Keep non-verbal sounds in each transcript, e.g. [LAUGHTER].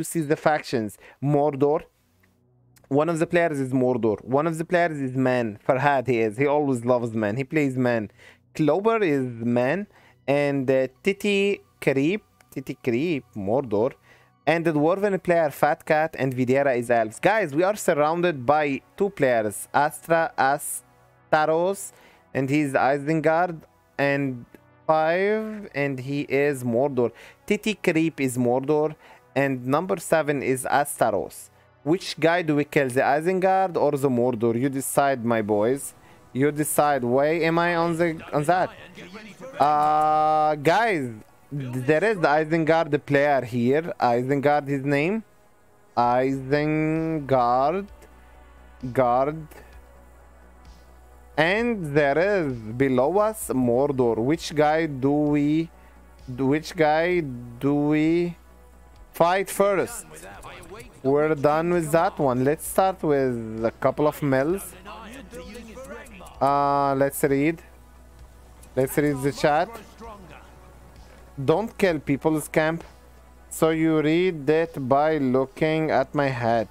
to see the factions. Mordor. One of the players is Mordor. One of the players is Man. Farhad he is. He always loves Man. He plays Man. Clover is Man. And uh, Titi Creep. Titi Creep. Mordor. And the Dwarven player Fat Cat and Videra is Elves. Guys, we are surrounded by two players. Astra Astaros. And he's Isengard. And five. And he is Mordor. Titi Creep is Mordor. And number seven is Astaros. Which guy do we kill? The Isengard or the Mordor? You decide, my boys. You decide. Why am I on the on that? Uh guys, there is the Isengard the player here. Isengard his name. Isengard guard. And there is below us Mordor. Which guy do we which guy do we fight first? We're done with that one. Let's start with a couple of mills. Uh, let's read. Let's read the chat. Don't kill people's camp. So you read that by looking at my head.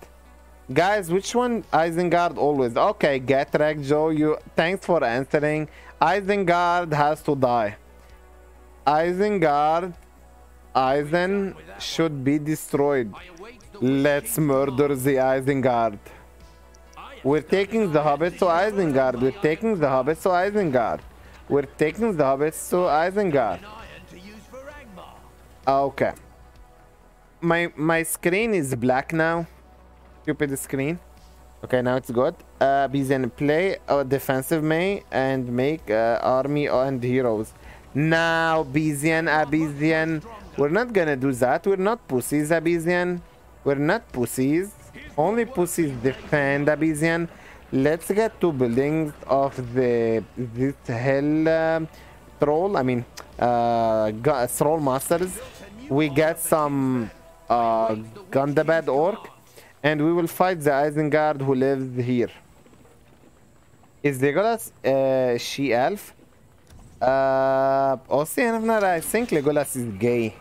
Guys, which one? Isengard always. Okay, get wrecked, Joe. You thanks for answering. Isengard has to die. Isengard Eisen should be destroyed. Let's murder the Isengard. We're taking the hobbits to Isengard. We're taking the hobbits to Isengard. We're taking the hobbits to Isengard. Okay. My my screen is black now. Stupid screen. Okay, now it's good. Uh, Bizen play a defensive May and make uh, army and heroes. Now, Bizian, Abizian, we're not gonna do that. We're not pussies, Abizian. We're not pussies. Only pussies defend Abizian. Let's get two buildings of the this hell uh, troll. I mean, uh, troll masters. We get some uh, Gundabad orc, and we will fight the Isengard who lives here. Is Legolas uh, she elf? Uh, I think Legolas is gay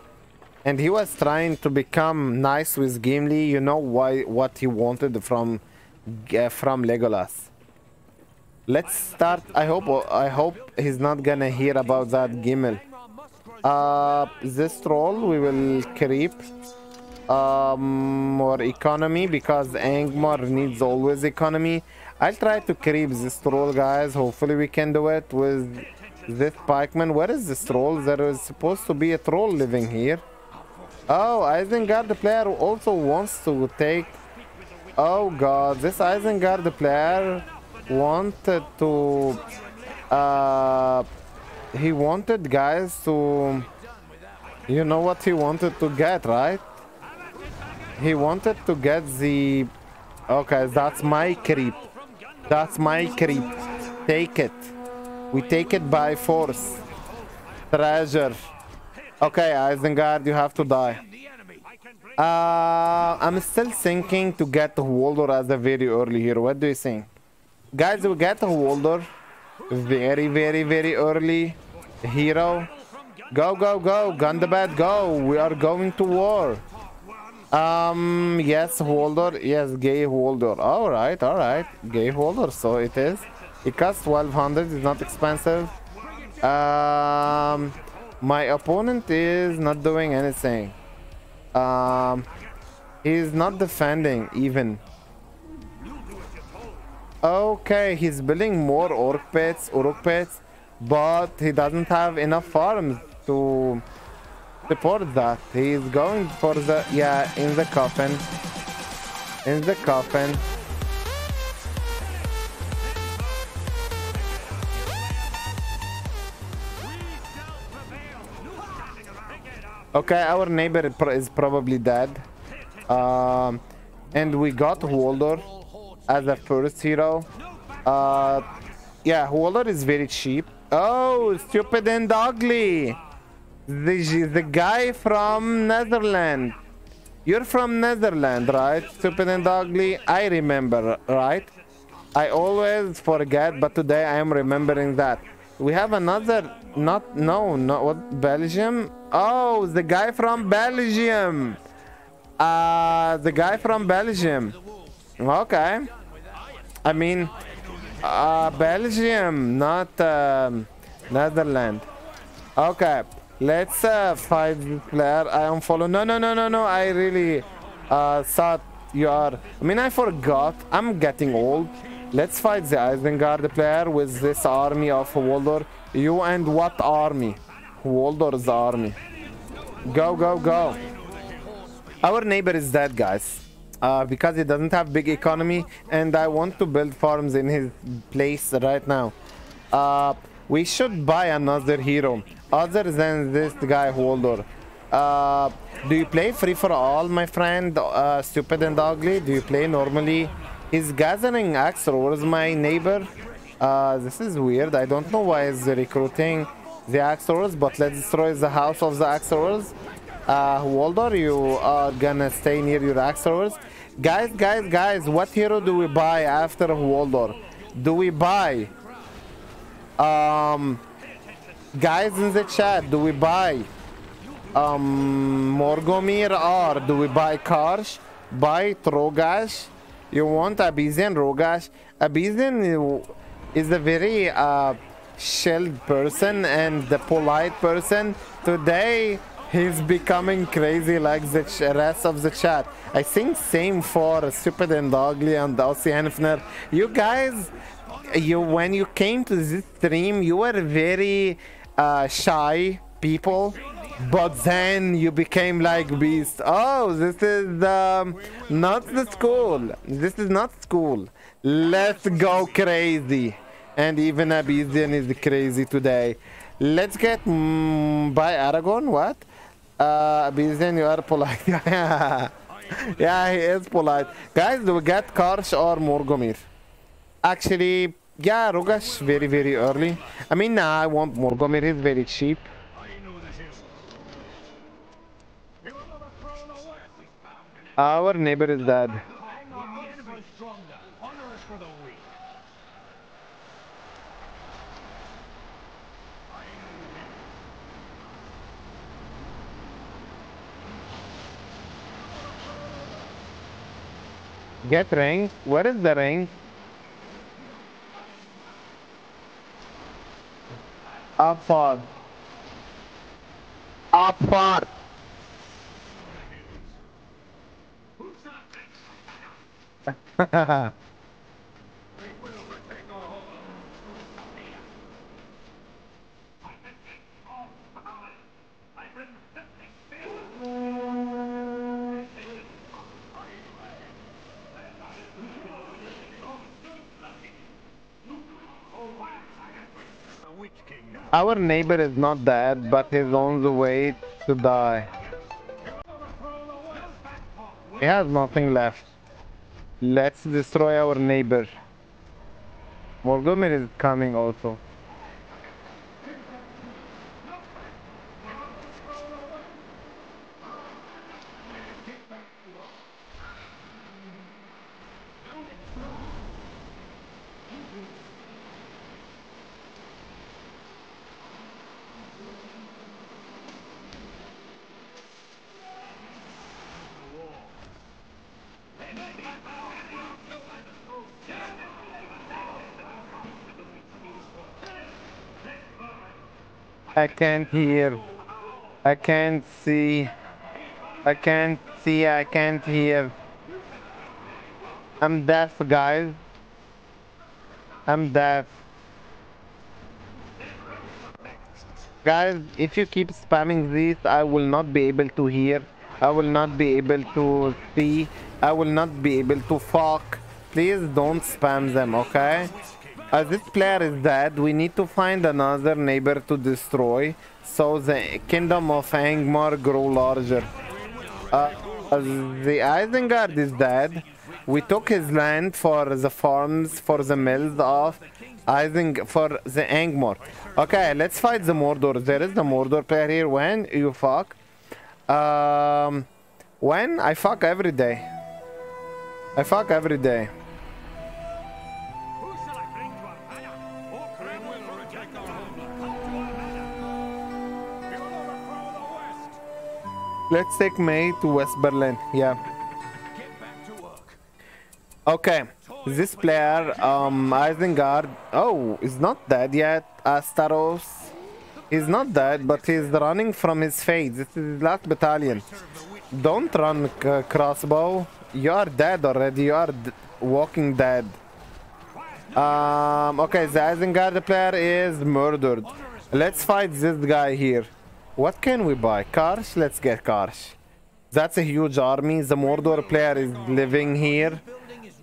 and he was trying to become nice with Gimli. You know why? What he wanted from uh, from Legolas. Let's start. I hope. I hope he's not gonna hear about that Gimli. Uh, this troll we will creep um, more economy because Angmar needs always economy. I'll try to creep this troll, guys. Hopefully we can do it with this pikeman. Where is this troll? There is supposed to be a troll living here. Oh, Isengard the player also wants to take... Oh god, this Isengard the player wanted to... Uh, he wanted guys to... You know what he wanted to get, right? He wanted to get the... Okay, that's my creep. That's my creep. Take it. We take it by force. Treasure. Okay, Isengard, you have to die. Uh, I'm still thinking to get Waldor as a very early hero. What do you think? Guys, we get Waldor very, very, very early hero. Go, go, go. Gundabad, go. We are going to war. Um, yes, Waldor. Yes, gay Waldor. All right, all right. Gay Waldor, so it is. It costs 1200. It's not expensive. Um... My opponent is not doing anything. Um, he's not defending even. Okay, he's building more orc pits, orc pits, but he doesn't have enough farms to support that. He's going for the, yeah, in the coffin. In the coffin. Okay, our neighbor is probably dead. Um, and we got Waldor as a first hero. Uh, yeah, Waldor is very cheap. Oh, stupid and ugly. The, the guy from Netherlands. You're from Netherlands, right? Stupid and ugly. I remember, right? I always forget, but today I am remembering that. We have another, not, no, not what, Belgium? Oh, the guy from Belgium. Uh, the guy from Belgium. Okay. I mean, uh, Belgium, not um, Netherlands. Okay. Let's uh, fight this player. I unfollow. No, no, no, no, no. I really uh, thought you are. I mean, I forgot. I'm getting old. Let's fight the Isengard player with this army of Waldor. You and what army? Waldor's army. Go, go, go. Our neighbor is dead, guys. Uh, because he doesn't have big economy and I want to build farms in his place right now. Uh, we should buy another hero other than this guy Waldor. Uh, do you play free for all, my friend? Uh, stupid and ugly? Do you play normally? He's gathering Axe Axor. my neighbor? Uh, this is weird. I don't know why he's recruiting the Axors, but let's destroy the house of the Axors. Uh, Waldor, you are gonna stay near your Axors. Guys, guys, guys, what hero do we buy after Waldor? Do we buy... Um... Guys in the chat, do we buy... Um... Morgomir or do we buy Karsh? Buy Trogash? You want Abyssian Rogash? Abyssian is a very... Uh, chilled person and the polite person. Today, he's becoming crazy like the rest of the chat. I think same for Stupid and Ugly and Aussie Henfner. You guys, you when you came to this stream, you were very uh, shy people. But then you became like beast. Oh, this is um, not the school. This is not school. Let's go crazy and even Abyssian is crazy today. Let's get mm, by Aragorn. What? Uh, you are polite. [LAUGHS] yeah, he is polite. Guys, do we get Karsh or Morgomir? Actually, yeah, Rogash very, very early. I mean, nah, I want Morgomir. He's very cheap. Our neighbor is dead. Get ring? Where is the ring? Up far. Up far. Our neighbor is not dead, but he's on the way to die. He has nothing left. Let's destroy our neighbor. Morgomir is coming also. I can't hear. I can't see. I can't see. I can't hear. I'm deaf, guys. I'm deaf. Guys, if you keep spamming this, I will not be able to hear. I will not be able to see. I will not be able to fuck. Please don't spam them, okay? As this player is dead, we need to find another neighbor to destroy so the kingdom of Angmar grow larger. Uh, as the Isengard is dead, we took his land for the farms, for the mills of Iseng for the Angmar. Okay, let's fight the Mordor. There is the Mordor player here. When you fuck? Um, when? I fuck every day. I fuck every day. Let's take May to West Berlin. Yeah. Okay. This player, um, Isengard. Oh, he's not dead yet. Astaros. He's not dead, but he's running from his fate. This is his last battalion. Don't run, crossbow. You are dead already. You are walking dead. Um, okay, the Isengard player is murdered. Let's fight this guy here. What can we buy? Cars? Let's get cars. That's a huge army. The Mordor player is living here.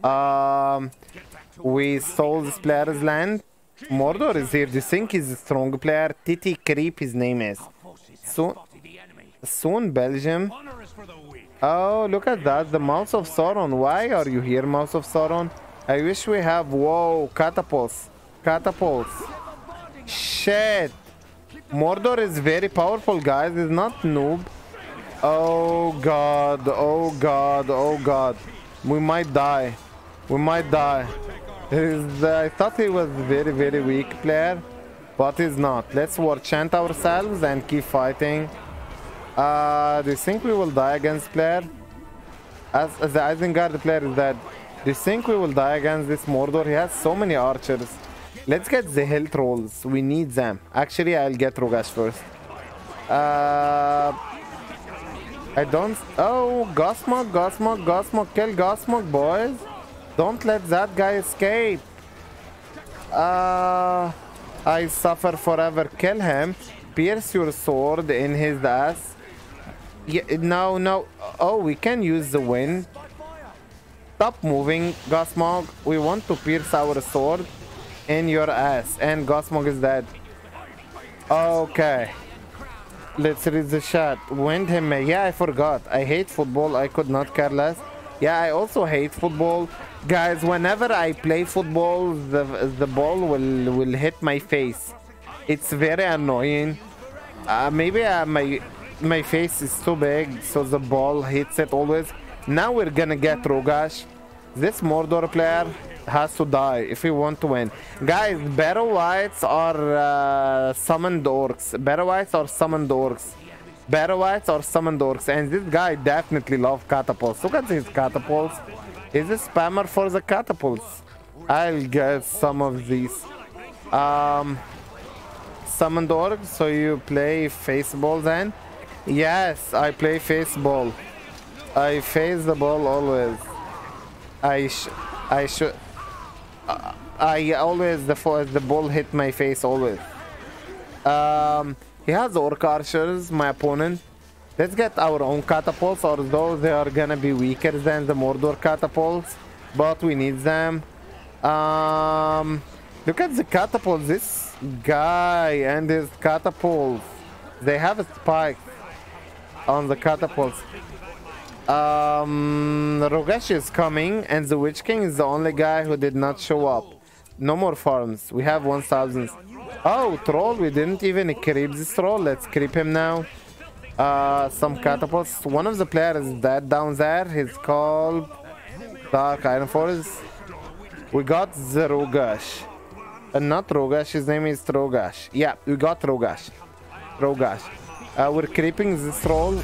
Um, we stole this player's land. Mordor is here. Do you think he's a strong player? Titi Creep, his name is. Soon, soon Belgium. Oh, look at that. The Mouth of Sauron. Why are you here, Mouth of Sauron? I wish we have... Whoa, catapults. Catapults. Shit. Mordor is very powerful, guys. It's not noob. Oh, God. Oh, God. Oh, God. We might die. We might die. I thought he was very, very weak player. But he's not. Let's war chant ourselves and keep fighting. Uh, do you think we will die against player? As, as the Isengard player is dead. Do you think we will die against this Mordor? He has so many archers. Let's get the health rolls. We need them. Actually, I'll get Rogash first. Uh, I don't... Oh, Gothmog, Gothmog, Gothmog. Kill Gothmog, boys. Don't let that guy escape. Uh, I suffer forever. Kill him. Pierce your sword in his ass. Yeah, no, no. Oh, we can use the wind. Stop moving, Gothmog. We want to pierce our sword in your ass. And Gothmog is dead. Okay. Let's read the chat. Wind him. Yeah, I forgot. I hate football. I could not care less. Yeah, I also hate football. Guys, whenever I play football, the, the ball will, will hit my face. It's very annoying. Uh, maybe uh, my my face is too big, so the ball hits it always. Now we're gonna get Rogash. This Mordor player has to die if we want to win. Guys, Battle Whites are uh, summoned orcs. Battle Whites are summoned orcs. Battle Whites are summoned orcs. And this guy definitely loves catapults. Look at these catapults. Is a spammer for the catapults. I'll get some of these. Um, summoned orcs, so you play faceball then? Yes, I play faceball. I face the ball always. I I should. I always the the ball hit my face always. Um, he has orc archers, my opponent. Let's get our own catapults, although they are gonna be weaker than the Mordor catapults, but we need them. Um, look at the catapults. This guy and his catapults. They have a spike on the catapults. Um, Rogash is coming, and the Witch King is the only guy who did not show up. No more farms. We have 1,000. Oh, troll. We didn't even creep this troll. Let's creep him now. Uh, some catapults. One of the players is dead down there. He's called Dark Iron Forest. We got the Rogash. Uh, not Rogash. His name is Rogash. Yeah, we got Rogash. Rogash. Uh, we're creeping this troll.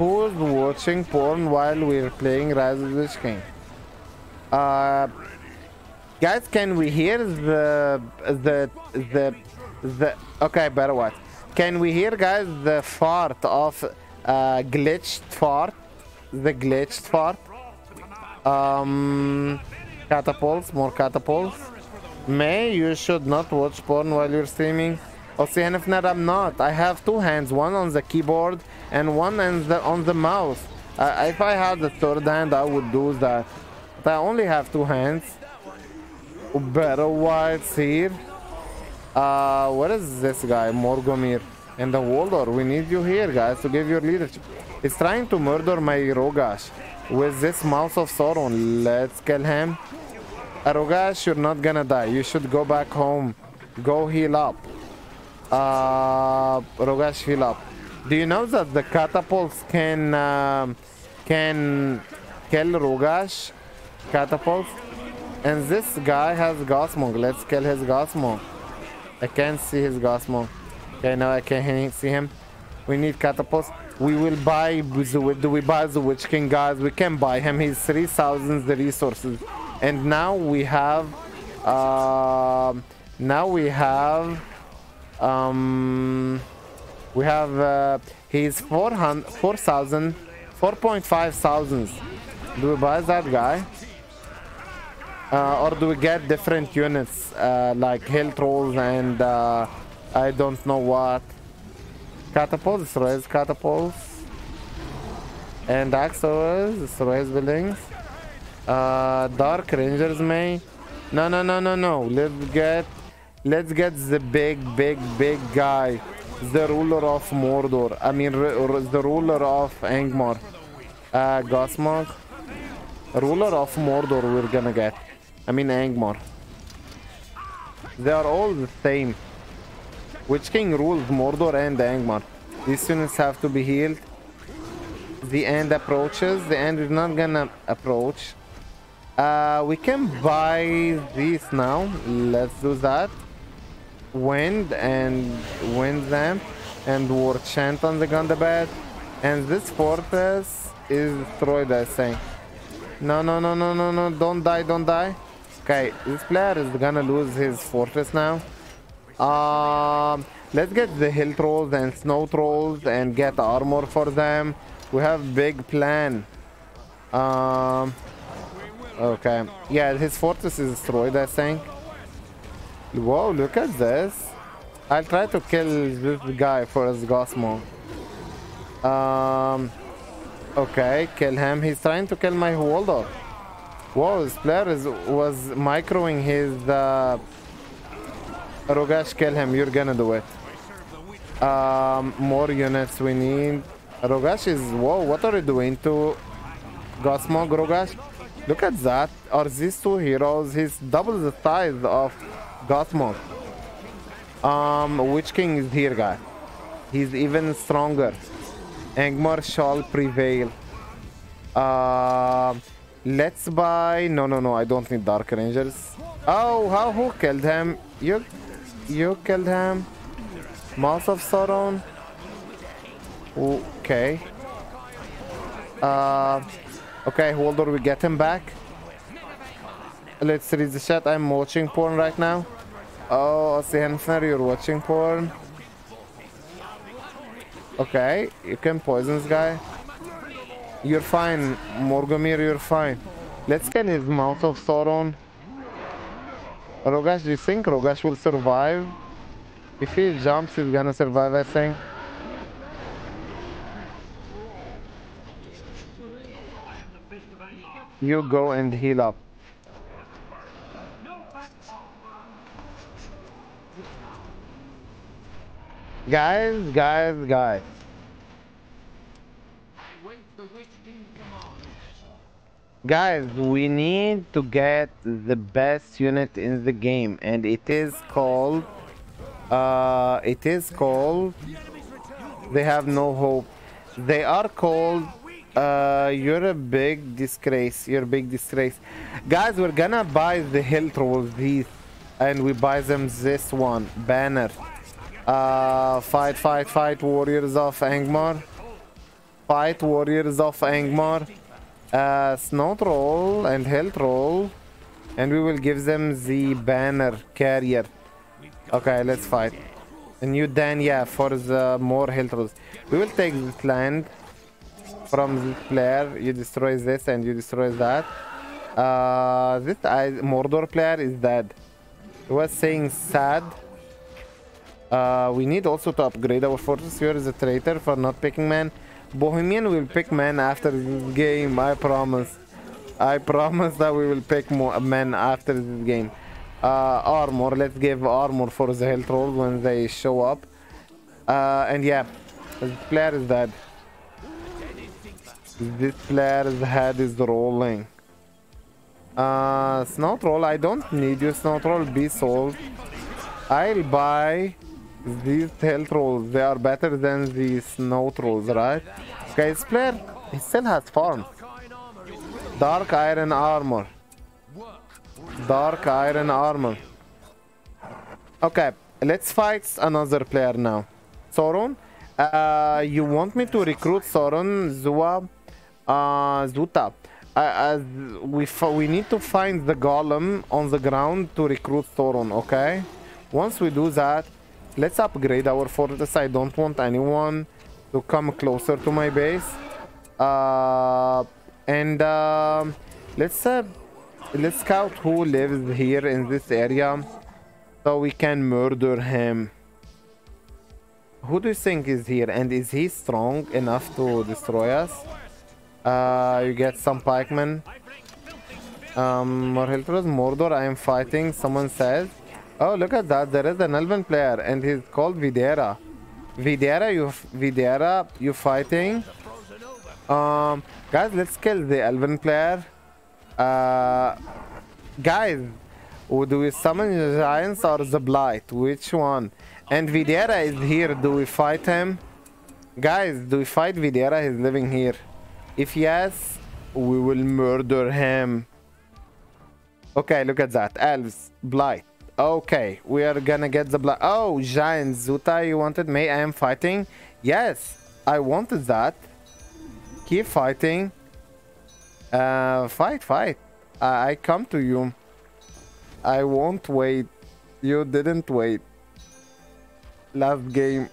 Who's watching porn while we're playing Rise of the King? Uh, guys, can we hear the the the the? Okay, better what? Can we hear, guys, the fart of uh, glitched fart? The glitched fart. Um, catapults, more catapults. May you should not watch porn while you're streaming. Oceanifnet, I'm not. I have two hands, one on the keyboard and one on the, on the mouse. Uh, if I had the third hand, I would do that. But I only have two hands. Better whites here. Uh, what is this guy, Morgomir? And the Waldor, we need you here, guys, to give your leadership. He's trying to murder my Rogash with this Mouth of Sauron. Let's kill him. Rogash, you're not gonna die. You should go back home. Go heal up uh, Rogash up. Do you know that the catapults can uh, can kill Rogash? Catapults. And this guy has Gothmog. Let's kill his Gothmog. I can't see his Gothmog. Okay, now I can't see him. We need catapults. We will buy do we buy the Witch King guys? We can buy him. He's 3,000 the resources. And now we have uh, now we have um we have uh, he's 400 4,000 4.5 thousands. Do we buy that guy? Uh, or do we get different units uh, like hill trolls and uh, I don't know what. Catapults, raise catapults. And axos, raise buildings. Uh, dark rangers may no no no no no. Let's get let's get the big big big guy the ruler of Mordor I mean the ruler of Angmar uh, ruler of Mordor we're gonna get I mean Angmar. They are all the same. Witch King rules Mordor and Angmar. These units have to be healed. The end approaches. The end is not gonna approach. Uh, we can buy these now. Let's do that. Wind and wind them and war chant on the Gundabad. And this fortress is destroyed, I think. No, no, no, no, no, no. Don't die, don't die. Okay, this player is gonna lose his fortress now. Um, let's get the hill trolls and snow trolls and get armor for them. We have big plan. Um, okay, yeah, his fortress is destroyed, I think. Whoa, look at this. I'll try to kill this guy for his Gosmo. Um, okay, kill him. He's trying to kill my Waldorf. Whoa, this player is, was microing his uh, Rogash, kill him. You're gonna do it. Um, more units we need. Rogash is... Whoa, what are you doing to Gothmog, Rogash? Look at that. Are these two heroes? He's double the size of Gothmog. Um, Witch King is here, guy. He's even stronger. Angmar shall prevail. Uh, Let's buy... No, no, no. I don't need Dark Rangers. Oh, how? Who killed him? You... You killed him? Mouth of Sauron? Okay. Uh... Okay, hold on. We get him back. Let's read the chat. I'm watching porn right now. Oh, Henfner, you're watching porn. Okay, you can poison this guy. You're fine, Morgomir, you're fine. Let's get his mouth of Sauron. Rogash, do you think Rogash will survive? If he jumps, he's gonna survive, I think. You go and heal up. Guys, guys, guys. Guys, we need to get the best unit in the game and it is called uh it is called they have no hope. They are called uh you're a big disgrace. You're a big disgrace. Guys, we're gonna buy the hill trolls these and we buy them this one banner. Uh fight fight fight warriors of Angmar. Fight warriors of Angmar. Uh, snow troll and hill troll. And we will give them the banner carrier. Okay let's fight. And you then yeah for the more hill trolls. We will take this land from this player. You destroy this and you destroy that. Uh this I, mordor player is dead. He was saying sad uh we need also to upgrade our fortress here as a traitor for not picking man Bohemian will pick men after this game, I promise. I promise that we will pick more men after this game. Uh, armor, let's give armor for the hill trolls when they show up. Uh, and yeah, this player is dead. This player's head is rolling. Uh, Snow Troll, I don't need you, Snow Troll, be sold. I'll buy these tail trolls, they are better than the snow trolls, right? Okay, this player, he still has farm. Dark iron armor. Dark iron armor. Okay, let's fight another player now. Sauron. Uh, you want me to recruit Sauron, Zua, uh, Zuta? Uh, we we need to find the Gollum on the ground to recruit Sauron, okay? Once we do that, let's upgrade our fortress. I don't want anyone to come closer to my base. Uh, and uh, let's uh, let's scout who lives here in this area so we can murder him. Who do you think is here? And is he strong enough to destroy us? Uh, you get some pikemen. Um, Morhiltros, Mordor, I am fighting, someone says. Oh, look at that. There is an elven player and he's called Videra. Videra, you Videra, you fighting? Um, guys, let's kill the elven player. Uh, guys, do we summon the giants or the blight? Which one? And Videra is here. Do we fight him? Guys, do we fight Videra? He's living here. If yes, we will murder him. Okay, look at that. Elves, Blight. Okay, we are gonna get the Blight. Oh, Giant Zuta, you wanted me? I am fighting? Yes, I wanted that. Keep fighting. Uh, fight, fight. I, I come to you. I won't wait. You didn't wait. Last game.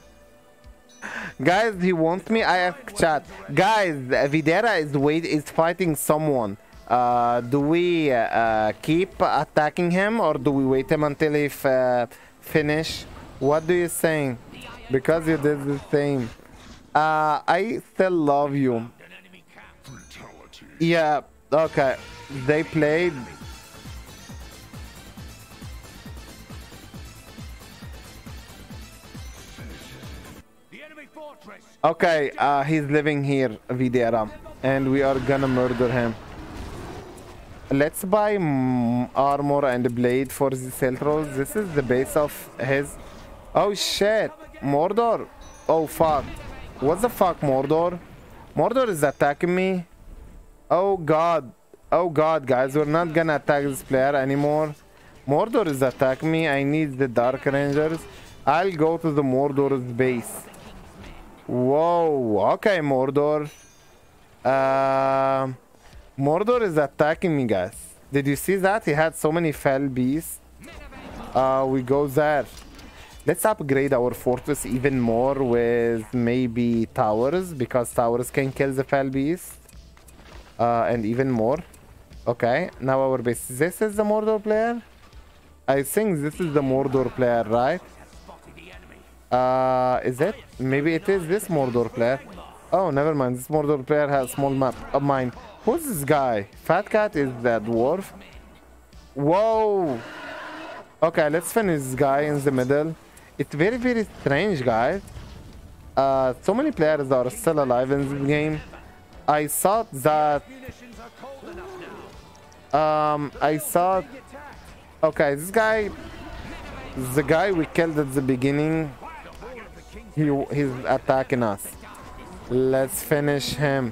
Guys, he wants me. I ask chat. Guys, Videra is wait is fighting someone. Uh, do we uh, keep attacking him or do we wait him until he uh, finish? What do you think? Because you did the same. Uh, I still love you. Yeah. Okay. They played Okay, uh, he's living here, Videra, and we are gonna murder him. Let's buy armor and blade for the Celtros. This is the base of his... Oh shit! Mordor! Oh fuck. What the fuck, Mordor? Mordor is attacking me? Oh god. Oh god, guys. We're not gonna attack this player anymore. Mordor is attacking me. I need the Dark Rangers. I'll go to the Mordor's base. Whoa, okay, Mordor. Uh, Mordor is attacking me, guys. Did you see that? He had so many fell beasts. Uh, we go there. Let's upgrade our fortress even more with maybe towers, because towers can kill the fell beast. Uh, and even more. Okay, now our base. This is the Mordor player? I think this is the Mordor player, right? Uh, is it? Maybe it is this Mordor player. Oh, never mind. This Mordor player has small map of mine. Who's this guy? Fat Cat is that dwarf? Whoa! Okay, let's finish this guy in the middle. It's very, very strange, guys. Uh, so many players are still alive in this game. I thought that... Um, I thought... Okay, this guy... The guy we killed at the beginning he, he's attacking us. Let's finish him.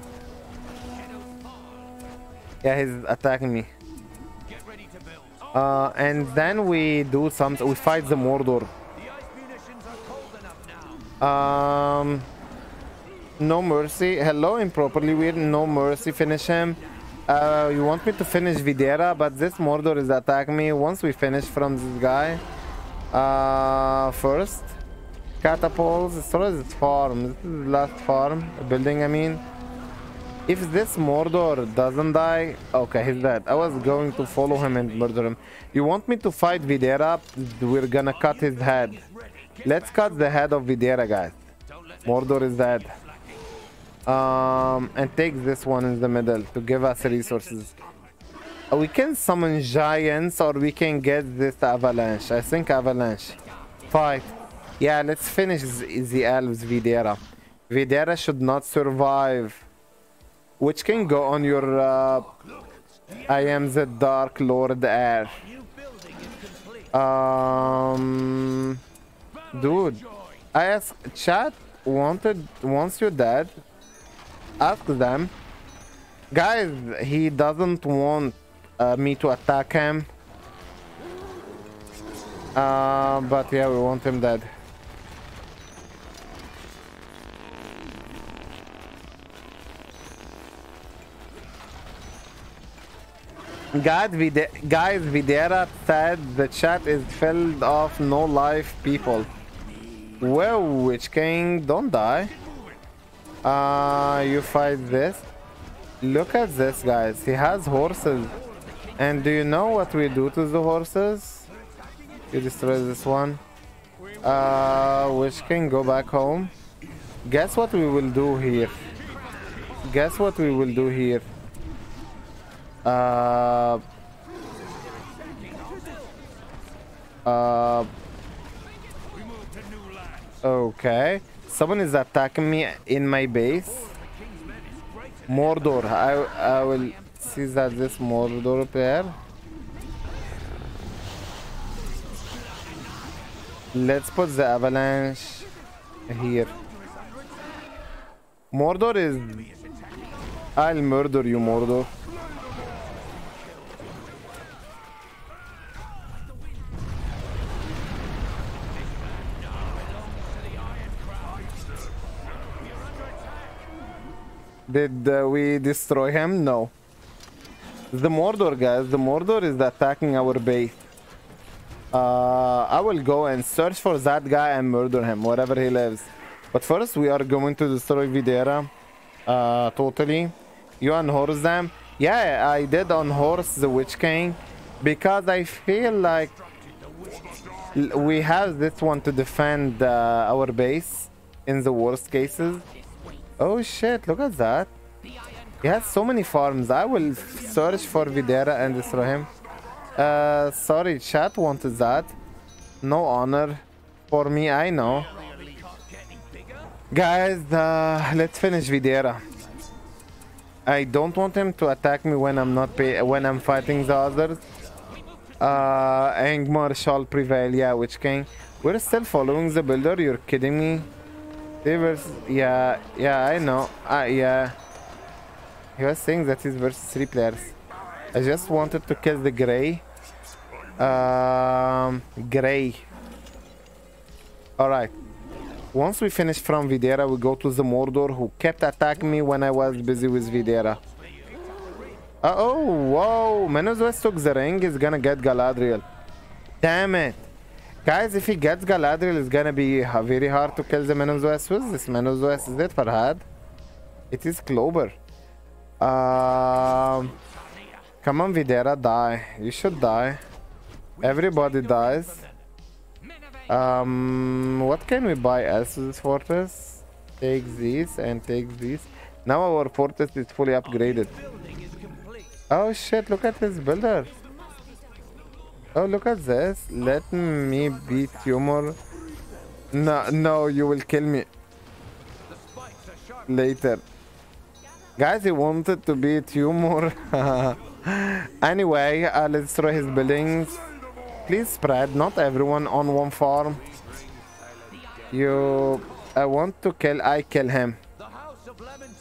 Yeah, he's attacking me. Uh, and then we do something. We fight the Mordor. Um, no mercy. Hello, improperly weird. No mercy. Finish him. Uh, you want me to finish Videra, but this Mordor is attacking me. Once we finish from this guy, uh, first, catapults. As far as its farm, this is last farm building. I mean, if this Mordor doesn't die, okay, he's dead. I was going to follow him and murder him. You want me to fight Videra? We're gonna cut his head. Let's cut the head of Videra, guys. Mordor is dead. Um, and take this one in the middle to give us resources. Uh, we can summon giants or we can get this avalanche. I think avalanche. Fight. Yeah, let's finish the elves Videra. Videra should not survive. Which can go on your uh, I am the Dark Lord Air. Um, dude, I ask chat wanted once you're dead, ask them, guys. He doesn't want uh, me to attack him. Uh, but yeah, we want him dead. Guys, Videra said the chat is filled of no life people. Well, Witch King, don't die. Uh, you fight this. Look at this, guys. He has horses. And do you know what we do to the horses? You destroy this one. Uh, Witch King, go back home. Guess what we will do here? Guess what we will do here? Uh, uh, okay. Someone is attacking me in my base. Mordor. I I will see that this Mordor player. Let's put the avalanche here. Mordor is. I'll murder you, Mordor. Did uh, we destroy him? No. The Mordor, guys. The Mordor is attacking our base. Uh, I will go and search for that guy and murder him, wherever he lives. But first, we are going to destroy Videra. Uh, totally. You unhorse them? Yeah, I did unhorse the Witch King. Because I feel like we have this one to defend uh, our base in the worst cases. Oh shit, look at that. He has so many farms. I will search for Videra and destroy him. Uh, sorry, chat wanted that. No honor for me, I know. Guys, uh, let's finish Videra. I don't want him to attack me when I'm not when I'm fighting the others. Uh, Angmar shall prevail. Yeah, Witch King? We're still following the builder. You're kidding me? They versus, yeah, yeah, I know. Uh, yeah. He was saying that he's versus three players. I just wanted to kill the gray. Um, gray. Alright. Once we finish from Videra, we go to the Mordor who kept attacking me when I was busy with Videra. Uh oh, whoa. Menos West took the ring, is gonna get Galadriel. Damn it. Guys, if he gets Galadriel, it's gonna be very hard to kill the West. Who's this Menos West? Is it Farhad? It is Clover. Um, come on, Videra, die. You should die. Everybody dies. Um, what can we buy else with this fortress? Take these and take these. Now our fortress is fully upgraded. Oh shit, look at this builder. Oh, look at this. Let me beat Tumor. No, no, you will kill me. Later. Guys, he wanted to beat Tumor. [LAUGHS] anyway, uh, let's destroy his buildings. Please spread, not everyone on one farm. You... I want to kill... I kill him.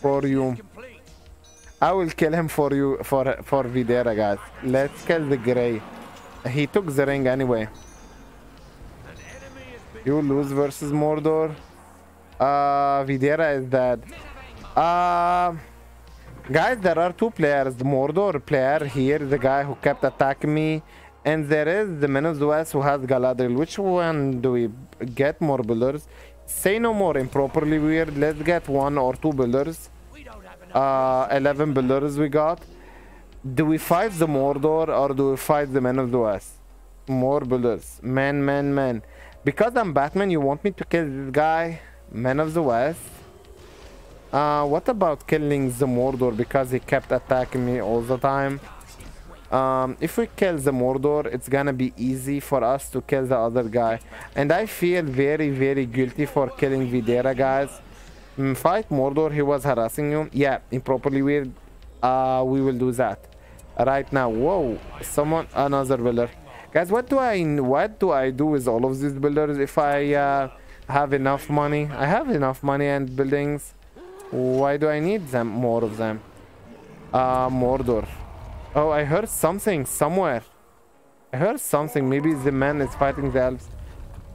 For you. I will kill him for you, for, for Videra, guys. Let's kill the Grey. He took the ring anyway. You lose versus Mordor. Uh, Videra is dead. Uh, guys, there are two players. The Mordor player here, the guy who kept attacking me. And there is the Menos West who has Galadriel. Which one do we get more builders? Say no more improperly weird. Let's get one or two builders. Uh, 11 builders we got. Do we fight the Mordor or do we fight the Men of the West? More builders. Man, man, man. Because I'm Batman, you want me to kill this guy? Men of the West? Uh, what about killing the Mordor because he kept attacking me all the time? Um, if we kill the Mordor, it's gonna be easy for us to kill the other guy. And I feel very, very guilty for killing Videra, guys. Mm, fight Mordor, he was harassing you. Yeah, improperly weird. Uh, we will do that right now. Whoa someone another builder. Guys what do i what do i do with all of these builders if i uh, have enough money? I have enough money and buildings. Why do i need them more of them? Uh mordor. Oh i heard something somewhere. I heard something. Maybe the man is fighting the elves.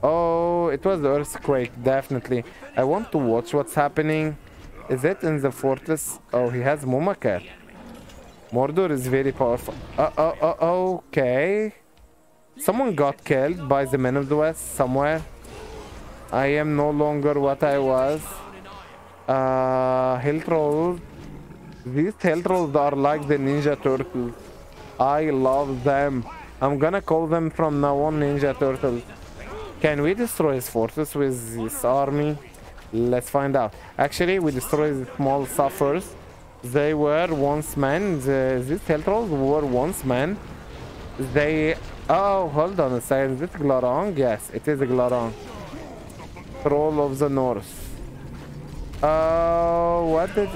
Oh it was the earthquake definitely. I want to watch what's happening. Is it in the fortress? Oh he has Mumakar Mordor is very powerful. Uh, uh, uh, okay. Someone got killed by the men of the west somewhere. I am no longer what I was. Uh, hill trolls. These hill trolls are like the Ninja Turtles. I love them. I'm gonna call them from now on Ninja Turtles. Can we destroy his fortress with this army? Let's find out. Actually, we destroy the small suffers. They were once men. The, these hill trolls were once men. They... Oh, hold on a second. Is this Glaurung? Yes, it is a Glaurung. Troll of the North. Oh, uh, what did...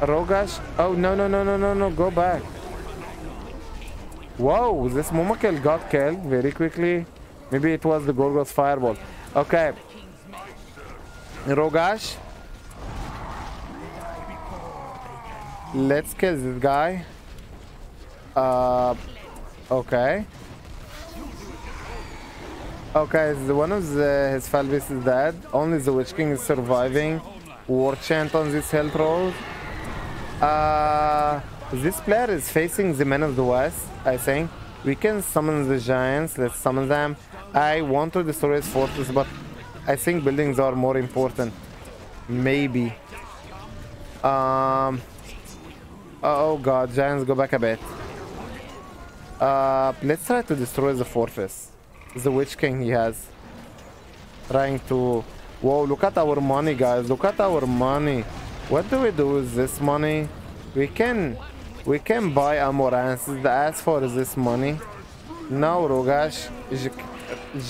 Rogash? Oh, no, no, no, no, no, no. Go back. Whoa, this Mumakil got killed very quickly. Maybe it was the Gorgo's fireball. Okay. Rogash. Let's kill this guy. Uh, okay. Okay, one of the, his Falvis is dead. Only the Witch King is surviving. War chant on this hill troll. Uh, this player is facing the men of the west, I think. We can summon the giants. Let's summon them. I want to destroy his fortress, but I think buildings are more important. Maybe. Um. Oh god, giants, go back a bit. Uh, let's try to destroy the fortress. The Witch King he has. Trying to... Whoa, look at our money, guys. Look at our money. What do we do with this money? We can we can buy Amorans. The ask for this money. Now, Rogash,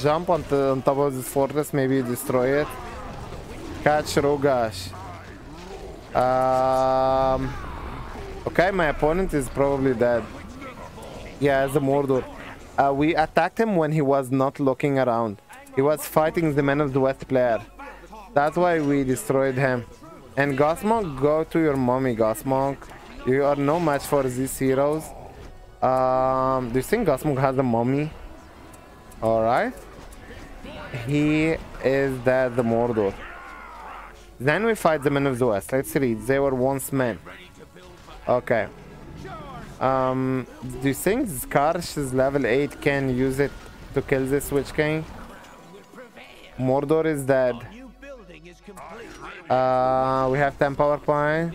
jump on, on top of this fortress, maybe destroy it. Catch Rogash. Um, okay, my opponent is probably dead. Yeah, as a Mordor. Uh, we attacked him when he was not looking around. He was fighting the Men of the West player. That's why we destroyed him. And Gothmog, go to your mommy, Gothmog. You are no match for these heroes. Um, do you think Gothmog has a mummy? Alright. He is dead, the Mordor. Then we fight the men of the West. Let's read. They were once men. Okay. Um, do you think Skarsh is level 8 can use it to kill this Witch King? Mordor is dead. Uh, we have 10 power point.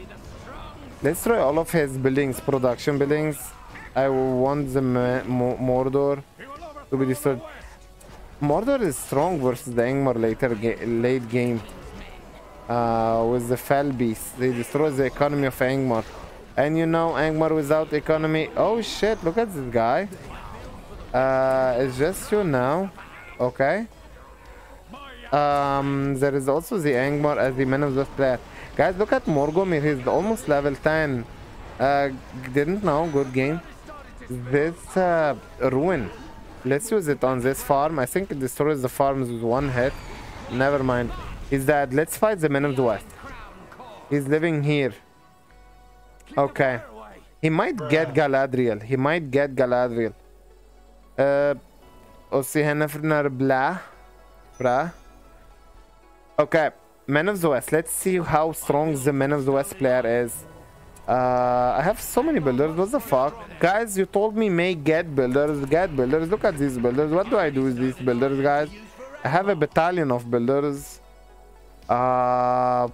Let's try all of his buildings, production buildings. I want the Mordor to be destroyed. Mordor is strong versus the Angmar later ga late game. Uh, with the Fell Beast. They destroy the economy of Angmar. And you know Angmar without economy. Oh shit, look at this guy. Uh, it's just you now. Okay. Um, there is also the Angmar as the man of the player. Guys, look at Morgomir. He's almost level 10. Uh, didn't know. Good game. This uh, ruin. Let's use it on this farm. I think it destroys the farms with one hit. Never mind. He's dead. Let's fight the men of the west. He's living here. Okay. He might get Galadriel. He might get Galadriel. Uh, blah. Blah. Okay. Men of the West. Let's see how strong the Men of the West player is. Uh, I have so many builders. What the fuck? Guys, you told me make get builders. Get builders. Look at these builders. What do I do with these builders, guys? I have a battalion of builders. Uh,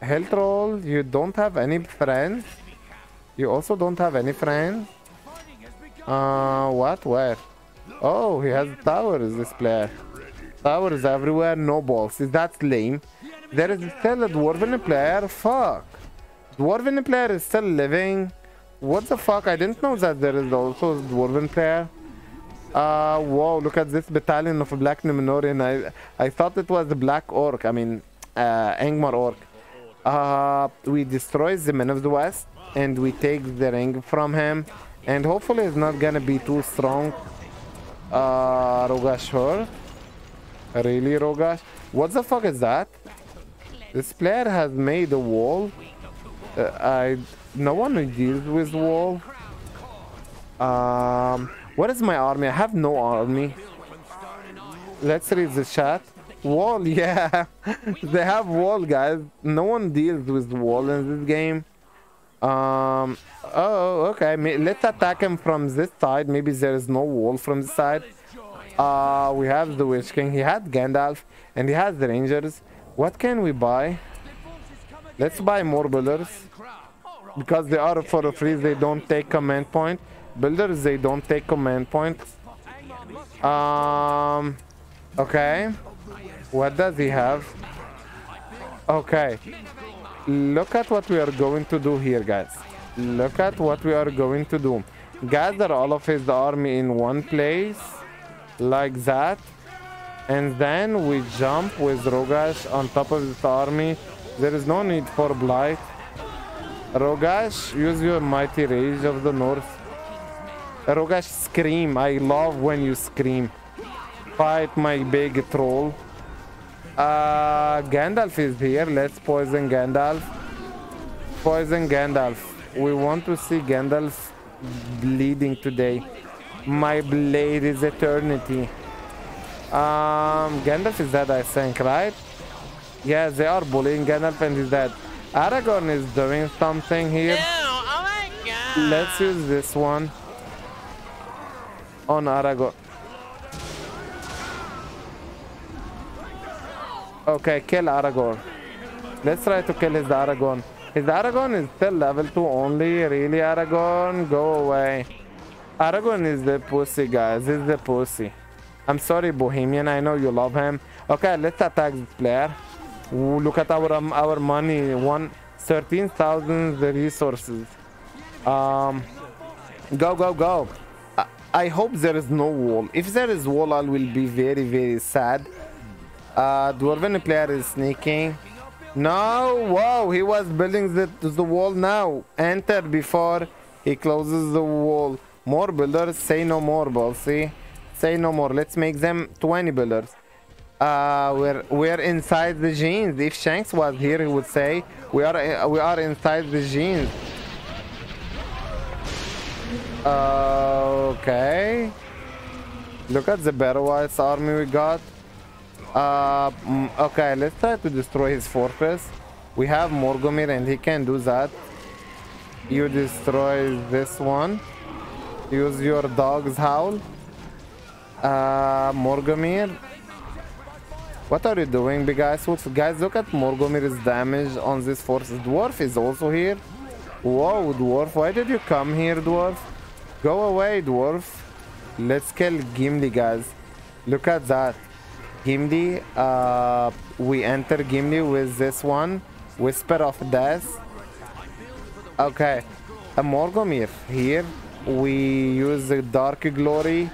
Hill Troll, you don't have any friends? You also don't have any friends? Uh, what? Where? Oh, he has towers, this player. Towers everywhere, no balls. Is that lame? There is still a Dwarven player? Fuck. Dwarven player is still living? What the fuck? I didn't know that there is also a Dwarven player. Uh, whoa, look at this battalion of Black Numenorean. I, I thought it was the Black Orc. I mean, uh, Angmar Orc. Uh, we destroy the Men of the West and we take the ring from him. And hopefully it's not gonna be too strong. Uh, Rogash Really, Rogash? What the fuck is that? This player has made a wall. Uh, I no one deals with wall. Um, what is my army? I have no army. Let's read the chat. Wall, [LAUGHS] yeah. they have wall, guys. No one deals with wall in this game. Um. Oh, okay. Let's attack him from this side. Maybe there is no wall from this side. Uh, we have the Witch King. He had Gandalf, and he has the Rangers. What can we buy? Let's buy more builders. Because they are for free, they don't take command point. Builders, they don't take command point. Um, okay. What does he have? Okay. Look at what we are going to do here, guys. Look at what we are going to do. Gather all of his army in one place. Like that. And then we jump with Rogash on top of this army. There is no need for Blight. Rogash, use your mighty rage of the north. Rogash, scream. I love when you scream. Fight my big troll. Uh, Gandalf is here. Let's poison Gandalf. Poison Gandalf. We want to see Gandalf bleeding today. My blade is eternity. Um, Gandalf is dead, I think, right? Yeah, they are bullying Gandalf and he's dead. Aragorn is doing something here. Ew, oh my god. Let's use this one on Aragorn. Okay, kill Aragorn. Let's try to kill his Aragorn. His Aragorn is still level 2 only. Really, Aragorn? Go away. Aragorn is the pussy, guys. He's the pussy. I'm sorry, Bohemian. I know you love him. Okay, let's attack this player. Ooh, look at our um, our money. One thirteen thousand resources. Um, go go go. I, I hope there is no wall. If there is wall, I will be very very sad. Uh, Dwarven player is sneaking. No, wow, he was building the, the wall now. Enter before he closes the wall. More builders, say no more, Bossy. Say no more. Let's make them 20 builders. Uh, we're we're inside the genes. If Shanks was here, he would say we are we are inside the genes. Uh, okay. Look at the Battle army we got. Uh, mm, okay, let's try to destroy his fortress. We have Morgomir and he can do that. You destroy this one. Use your dog's howl. Uh, Morgomir. What are you doing, big guys? Guys, look at Morgomir's damage on this force. Dwarf is also here. Whoa, Dwarf. Why did you come here, Dwarf? Go away, Dwarf. Let's kill Gimli, guys. Look at that. Gimli, uh, we enter Gimli with this one. Whisper of Death. Okay. A Morgomir here. We use the Dark Glory.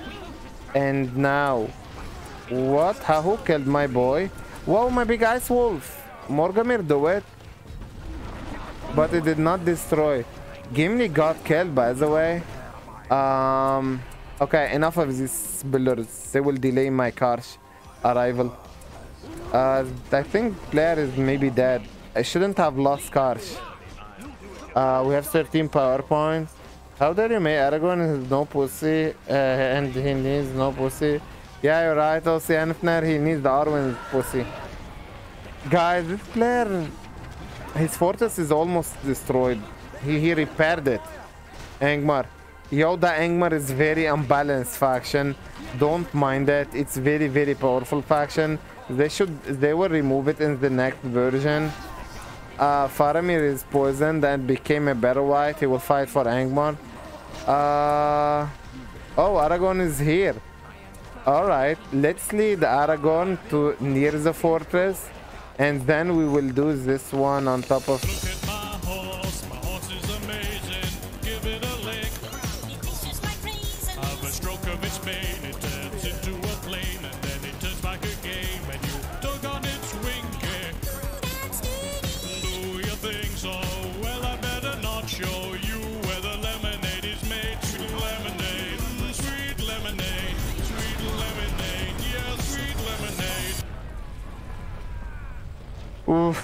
And now... What? Who killed my boy? Whoa, my big ice wolf. Morgomir do it. But it did not destroy. Gimli got killed, by the way. Um... Okay, enough of these builders. They will delay my car's arrival. Uh, I think Blair is maybe dead. I shouldn't have lost cars. Uh, we have 13 power points. How dare you make Aragorn is no pussy uh, and he needs no pussy. Yeah, you're right, Oceanfner, he needs the pussy. Guys, this player, his fortress is almost destroyed. He, he repaired it. Angmar. Yoda Angmar is very unbalanced faction. Don't mind that. It's very, very powerful faction. They should, they will remove it in the next version. Uh, Faramir is poisoned and became a barrow wight. He will fight for Angmar. Uh, oh, Aragorn is here. Alright, let's lead Aragorn to near the fortress. And then we will do this one on top of... Oof,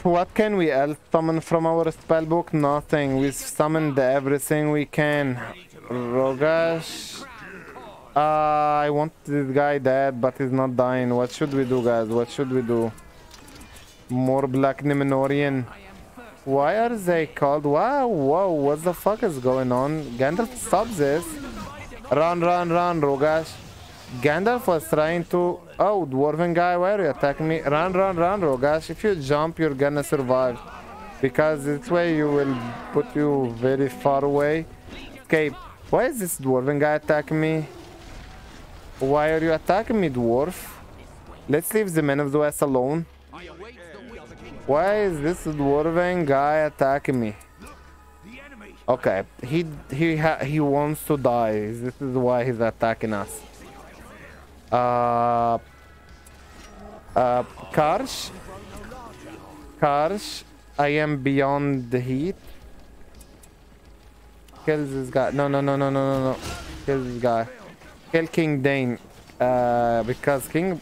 what can we else summon from our spellbook? Nothing. We summoned everything we can. Rogash. Uh, I want this guy dead, but he's not dying. What should we do, guys? What should we do? More Black Numenorean. Why are they called? Wow, whoa, what the fuck is going on? Gandalf, stop this. Run, run, run, Rogash. Gandalf was trying to... Oh, dwarven guy, why are you attacking me? Run, run, run, Rogash. If you jump, you're gonna survive. Because this way you will put you very far away. Okay, why is this dwarven guy attacking me? Why are you attacking me, dwarf? Let's leave the men of the west alone. Why is this dwarven guy attacking me? Okay, he he he wants to die. This is why he's attacking us. Uh, uh, Karsh, Karsh, I am beyond the heat. Kill this guy. No, no, no, no, no, no, no. Kill this guy. Kill King Dain. Uh, because King...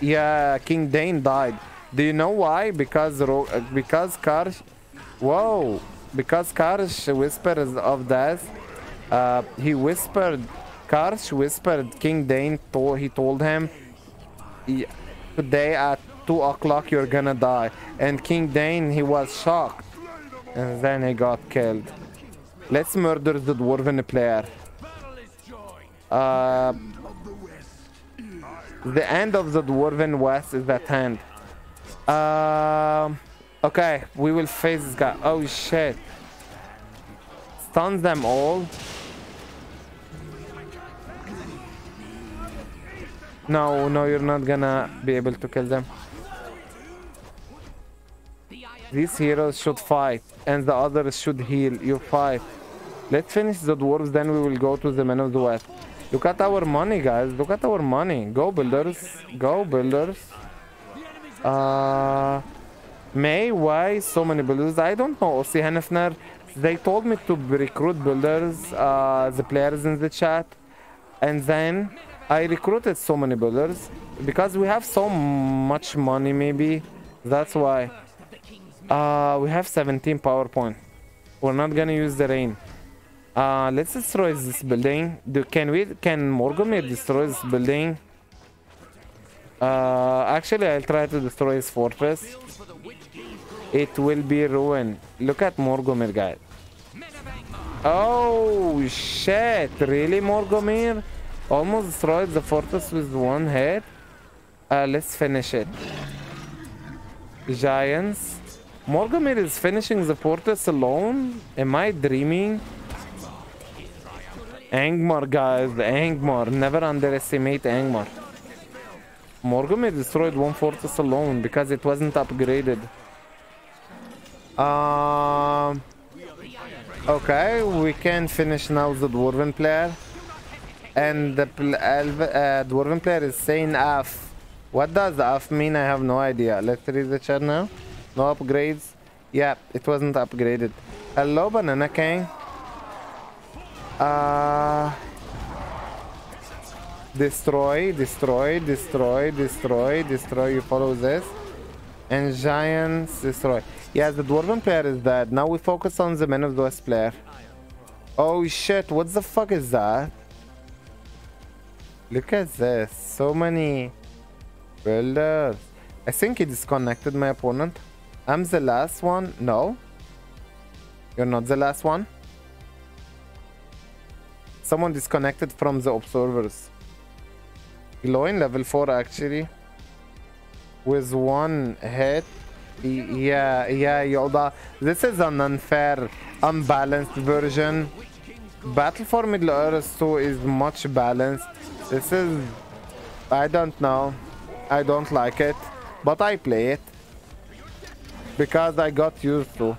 Yeah, King Dain died. Do you know why? Because uh, because Karsh... Whoa! Because Karsh whispers of death. Uh, he whispered... Karsh whispered King Dain. Told, he told him... Today at 2 o'clock you're gonna die. And King Dain, he was shocked. And then he got killed. Let's murder the dwarven player. Uh, the end of the dwarven west is at hand. Uh, okay, we will face this guy. Oh shit. Stuns them all. No, no, you're not gonna be able to kill them. These heroes should fight, and the others should heal. You fight. Let's finish the dwarves, then we will go to the men of the west. Look at our money, guys. Look at our money. Go, builders. Go, builders. Uh, May, why so many builders? I don't know. Ossi Henefner, they told me to recruit builders, uh, the players in the chat. And then I recruited so many builders because we have so much money, maybe. That's why. Uh, we have 17 power point. We're not gonna use the rain. Uh, let's destroy this building. Do, can we? Can Morgomir destroy this building? Uh, actually, I'll try to destroy his fortress. It will be ruined. Look at Morgomir, guys. Oh shit! Really, Morgomir? Almost destroyed the fortress with one hit. Uh, let's finish it. Giants. Morgomir is finishing the fortress alone? Am I dreaming? Angmar, guys. Angmar. Never underestimate Angmar. Morgomir destroyed one fortress alone because it wasn't upgraded. Um... Okay, we can finish now the Dwarven player. And the pl uh, Dwarven player is saying F. What does F mean? I have no idea. Let's read the chat now. No upgrades? Yeah, it wasn't upgraded. Hello, Banana King. Uh, destroy, destroy, destroy, destroy, destroy. You follow this. And giants, destroy. Yeah, the dwarven player is dead. Now we focus on the men of the west player. Oh shit, what the fuck is that? Look at this. So many builders. I think he disconnected my opponent. I'm the last one. No. You're not the last one. Someone disconnected from the observers. Eloin level 4 actually. With one hit. Yeah, yeah, Yoda. This is an unfair, unbalanced version. Battle for Middle Earth 2 is much balanced. This is... I don't know. I don't like it. But I play it because I got used to.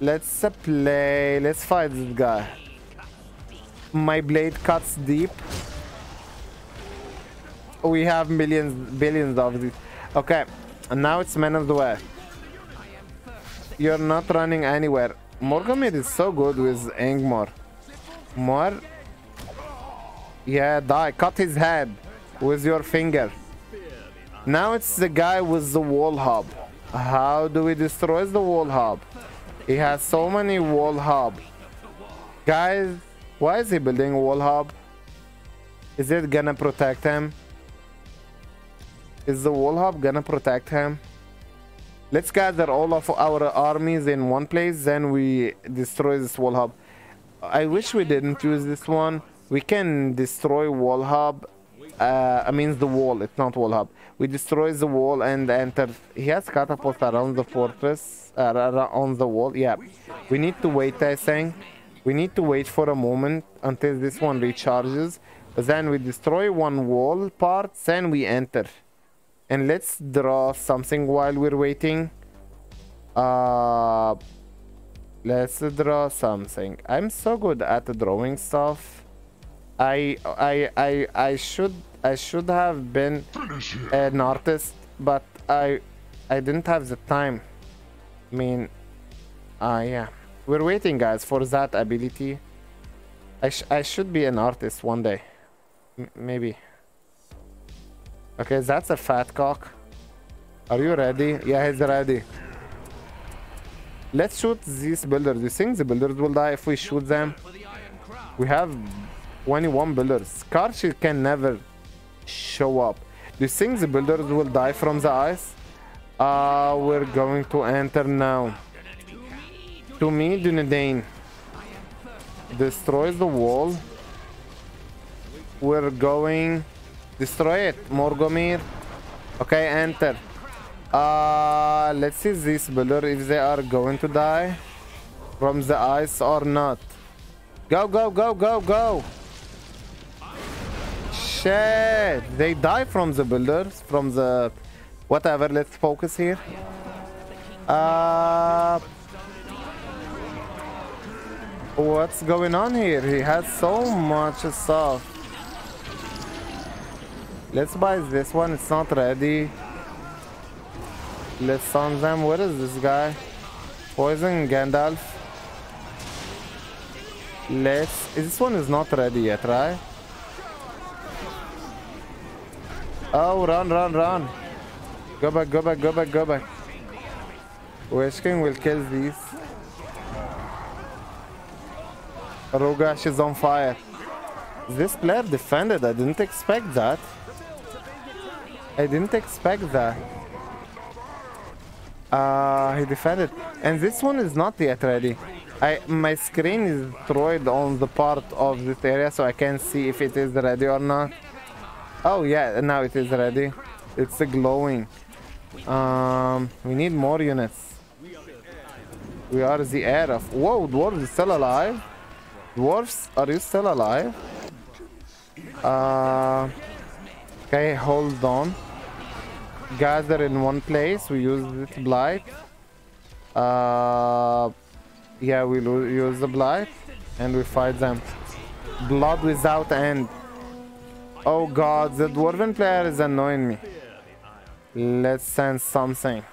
Let's play. Let's fight this guy. My blade cuts deep. We have millions, billions of these. Okay, and now it's Man of the West. You're not running anywhere. Morgomir is so good with Angmar. More. Yeah, die. Cut his head with your finger. Now it's the guy with the wall hub. How do we destroy the wall hub? He has so many wall hub. Guys, why is he building a wall hub? Is it gonna protect him? Is the wall hub gonna protect him? Let's gather all of our armies in one place, then we destroy this wall hub. I wish we didn't use this one. We can destroy wall hub. Uh, I mean the wall, it's not wall hub. We destroy the wall and enter. He has catapult around the fortress, uh, on the wall. Yeah, we need to wait, I think. We need to wait for a moment until this one recharges. Then we destroy one wall part, then we enter. And let's draw something while we're waiting. Uh, let's draw something. I'm so good at drawing stuff. I I I I should I should have been an artist, but I I didn't have the time. I mean, uh, yeah. We're waiting, guys, for that ability. I, sh I should be an artist one day. M maybe. Okay, that's a fat cock. Are you ready? Yeah, he's ready. Let's shoot these builders. Do You think the builders will die if we shoot them? We have 21 builders. Karchi can never show up. Do you think the builders will die from the ice? Uh, we're going to enter now. To me, Dunedain destroys the wall. We're going... Destroy it, Morgomir. Okay, enter. Uh, let's see this builder if they are going to die from the ice or not. Go, go, go, go, go. Shit. They die from the builders, from the... Whatever, let's focus here. Uh... What's going on here? He has so much stuff. Let's buy this one. It's not ready. Let's on them. What is this guy? Poison Gandalf. Let's... This one is not ready yet, right? Oh, run, run, run. Go back, go back, go back, go back. Witch King will kill these. Rogash is on fire. This player defended. I didn't expect that. I didn't expect that. Uh, he defended. And this one is not yet ready. I My screen is destroyed on the part of this area so I can't see if it is ready or not. Oh yeah, now it is ready. It's glowing. Um, we need more units. We are the air of... Whoa, dwarf is still alive? Dwarfs, are you still alive? Uh, okay, hold on. Gather in one place. We use this blight. Uh, yeah, we use the blight. And we fight them. Blood without end. Oh god, the dwarven player is annoying me. Let's send something.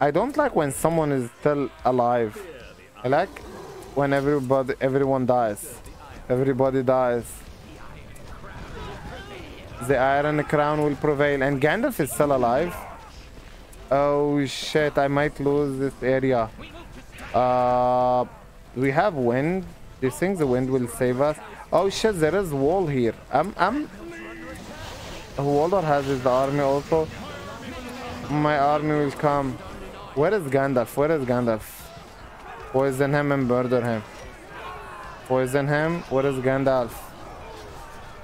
I don't like when someone is still alive. I like when everybody everyone dies. Everybody dies. The Iron Crown will prevail and Gandalf is still alive. Oh shit, I might lose this area. Uh, we have wind. Do you think the wind will save us? Oh shit, there is wall here. Um, um. I'm I'm Hwaldar has his army also. My army will come. Where is Gandalf? Where is Gandalf? Poison him and murder him. Poison him. Where is Gandalf?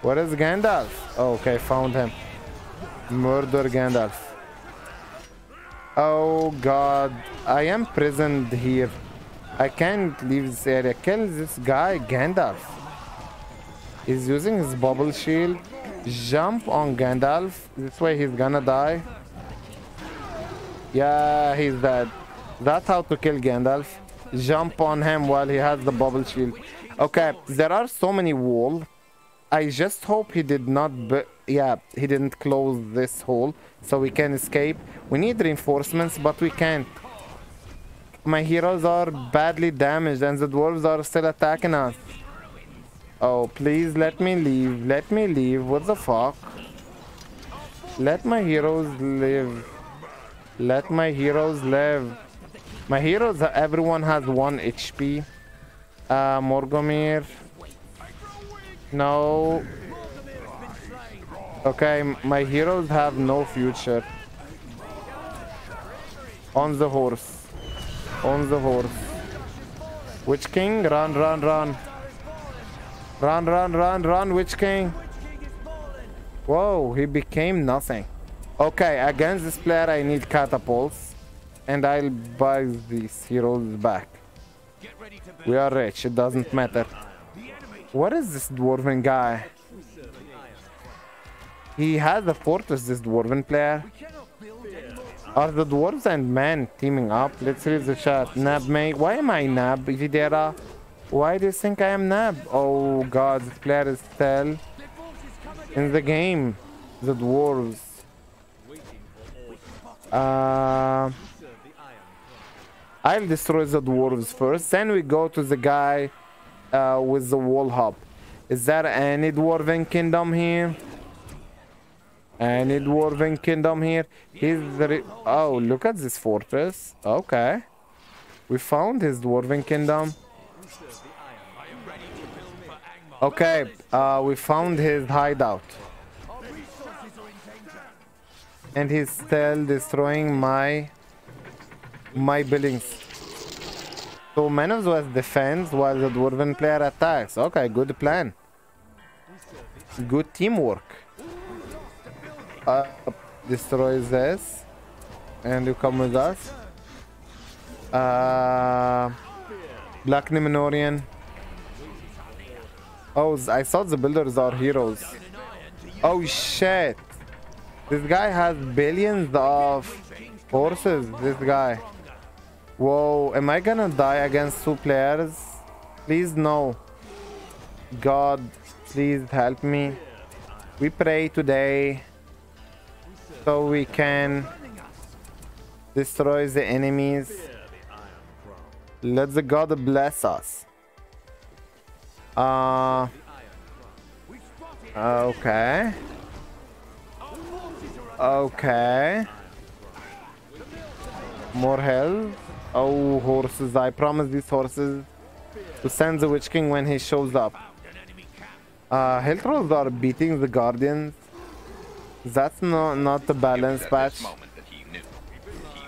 Where is Gandalf? Oh, okay, found him. Murder Gandalf. Oh god, I am prisoned here. I can't leave this area. Kill this guy, Gandalf. He's using his bubble shield. Jump on Gandalf. This way he's gonna die. Yeah, he's dead. That's how to kill Gandalf jump on him while he has the bubble shield. Okay, there are so many walls. I just hope he did not, yeah, he didn't close this hole so we can escape. We need reinforcements, but we can't. My heroes are badly damaged and the dwarves are still attacking us. Oh, please let me leave. Let me leave. What the fuck? Let my heroes live. Let my heroes live. My heroes, everyone has 1 HP. Uh, Morgomir. No. Okay, my heroes have no future. On the horse. On the horse. Witch King? Run, run, run. Run, run, run, run, Witch King. Whoa, he became nothing. Okay, against this player I need catapults. And I'll buy these heroes back. We are rich, it doesn't matter. What is this dwarven guy? He has a fortress, this dwarven player. Are the dwarves and men teaming up? Let's read the chat. Nab May. Why am I Nab, Videra? Why do you think I am Nab? Oh god, this player is still in the game. The dwarves. Uh, I'll destroy the dwarves first. Then we go to the guy uh, with the wall hub. Is there any dwarven kingdom here? Any dwarven kingdom here? He's the oh, look at this fortress. Okay. We found his dwarven kingdom. Okay, uh, we found his hideout. And he's still destroying my my buildings. So Manus was defense while the dwarven player attacks. Okay, good plan. Good teamwork. Uh, destroy this. And you come with us. Uh, Black Numenorean. Oh, I thought the builders are heroes. Oh shit. This guy has billions of horses, this guy. Whoa, am I gonna die against two players? Please no. God, please help me. We pray today so we can destroy the enemies. Let the God bless us. Uh, okay. Okay. More health. Oh, horses. I promise these horses to send the Witch King when he shows up. Uh, health trolls are beating the Guardians. That's not, not the balance patch.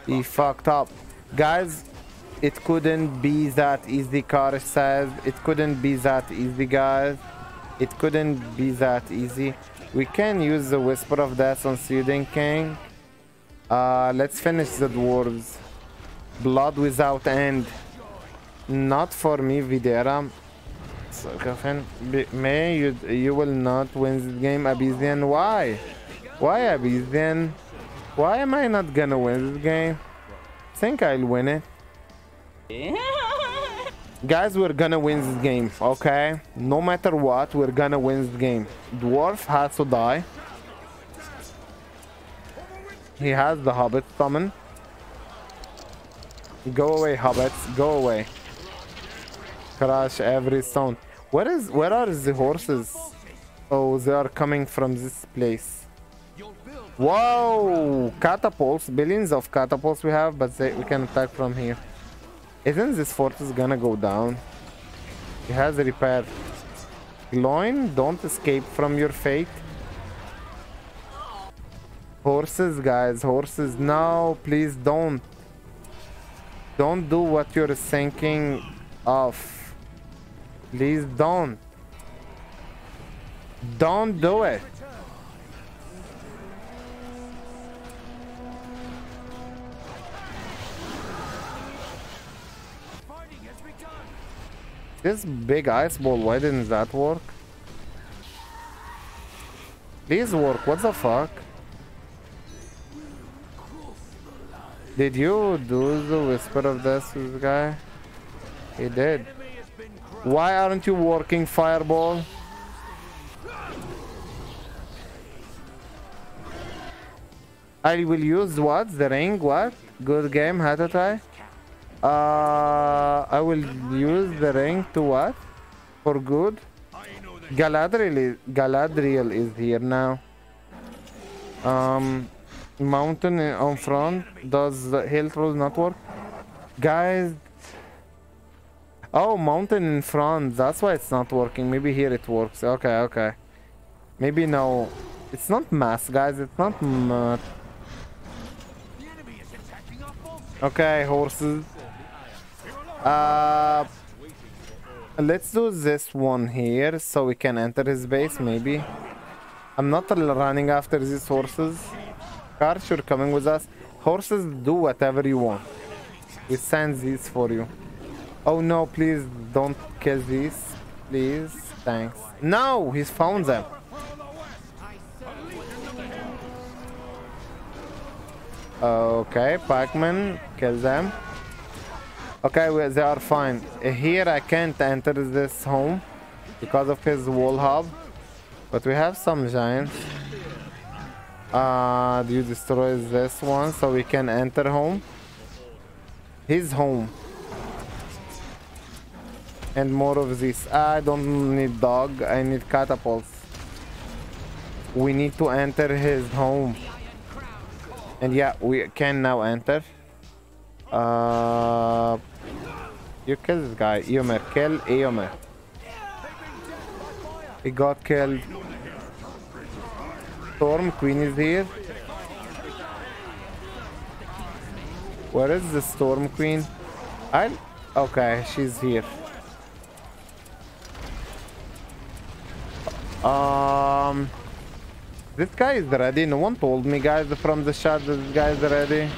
He fucked up. Guys, it couldn't be that easy, Car says. It couldn't be that easy, guys. It couldn't be that easy. We can use the Whisper of Death on Sweden King. Uh, let's finish the dwarves. Blood without end. Not for me, Videra. So, may you you will not win this game, Abyssian. Why? Why, Abyssian? Why am I not gonna win this game? Think I'll win it. [LAUGHS] Guys, we're gonna win this game, okay? No matter what, we're gonna win this game. Dwarf has to die. He has the Hobbit summon. Go away, Hobbits. Go away. Crush every stone. Where is? Where are the horses? Oh, they are coming from this place. Whoa! Catapults. Billions of catapults we have, but they, we can attack from here. Isn't this fortress gonna go down? It has repair. Loin, don't escape from your fate. Horses, guys, horses. No, please don't. Don't do what you're thinking of. Please don't. Don't do it. This big ice ball, why didn't that work? Please work, what the fuck? Did you do the Whisper of to this guy? He did. Why aren't you working, Fireball? I will use what? The ring? What? Good game, Hatatai? Uh, I will use the ring to what? For good? Galadriel is, Galadriel is here now. Um, mountain on front. Does the hill trolls not work? Guys. Oh, mountain in front. That's why it's not working. Maybe here it works. Okay, okay. Maybe no. It's not mass, guys. It's not Okay, horses. Uh, let's do this one here so we can enter his base, maybe. I'm not running after these horses. Karsh, you're coming with us. Horses, do whatever you want. We send these for you. Oh no, please don't kill these. Please. Thanks. No, he's found them. Okay, Pac-Man, kill them. Okay, well, they are fine. Here I can't enter this home because of his wall hub. But we have some giants. Uh, you destroy this one so we can enter home. His home. And more of this. I don't need dog, I need catapults. We need to enter his home. And yeah, we can now enter. Uh, you kill this guy. Eomer. Kill Eomer. He got killed. Storm Queen is here. Where is the Storm Queen? I okay, she's here. Um this guy is ready. No one told me guys from the shot that this guy is ready.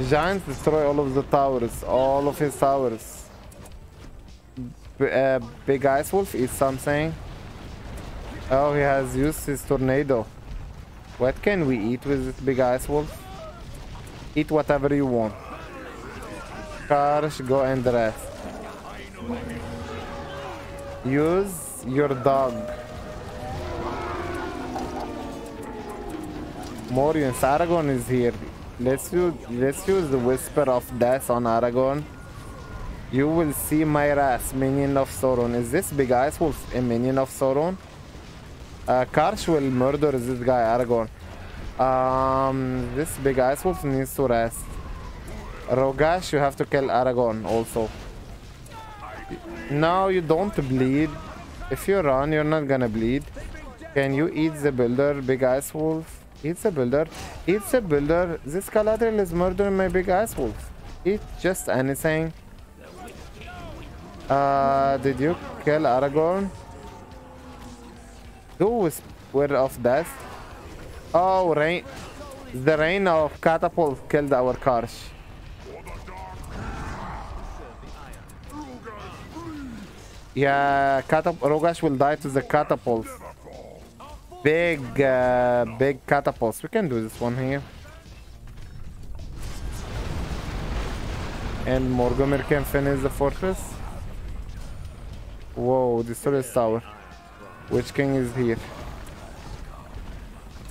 Giants destroy all of the towers, all of his towers. B uh, big ice wolf is something. Oh, he has used his tornado. What can we eat with this big ice wolf? Eat whatever you want. Karsh, go and rest. Use your dog. Morians, Aragorn is here. Let's use let's use the whisper of death on Aragorn. You will see my wrath, minion of Sauron. Is this big ice wolf a minion of Sauron? Uh, Karsh will murder this guy, Aragorn. Um, this big ice wolf needs to rest. Rogash, you have to kill Aragorn also. No, you don't bleed. If you run, you're not gonna bleed. Can you eat the builder, big ice wolf? Eat a builder. It's a builder. This Galadriel is murdering my big wolf. Eat just anything. Uh, did you kill Aragorn? Do Whisper of Death. Oh, rain. The rain of catapult killed our Karsh. Yeah, catap Rogash will die to the catapult. Big, uh, big catapults. We can do this one here. And Morgomir can finish the fortress. Whoa, destroy this tower. Witch King is here?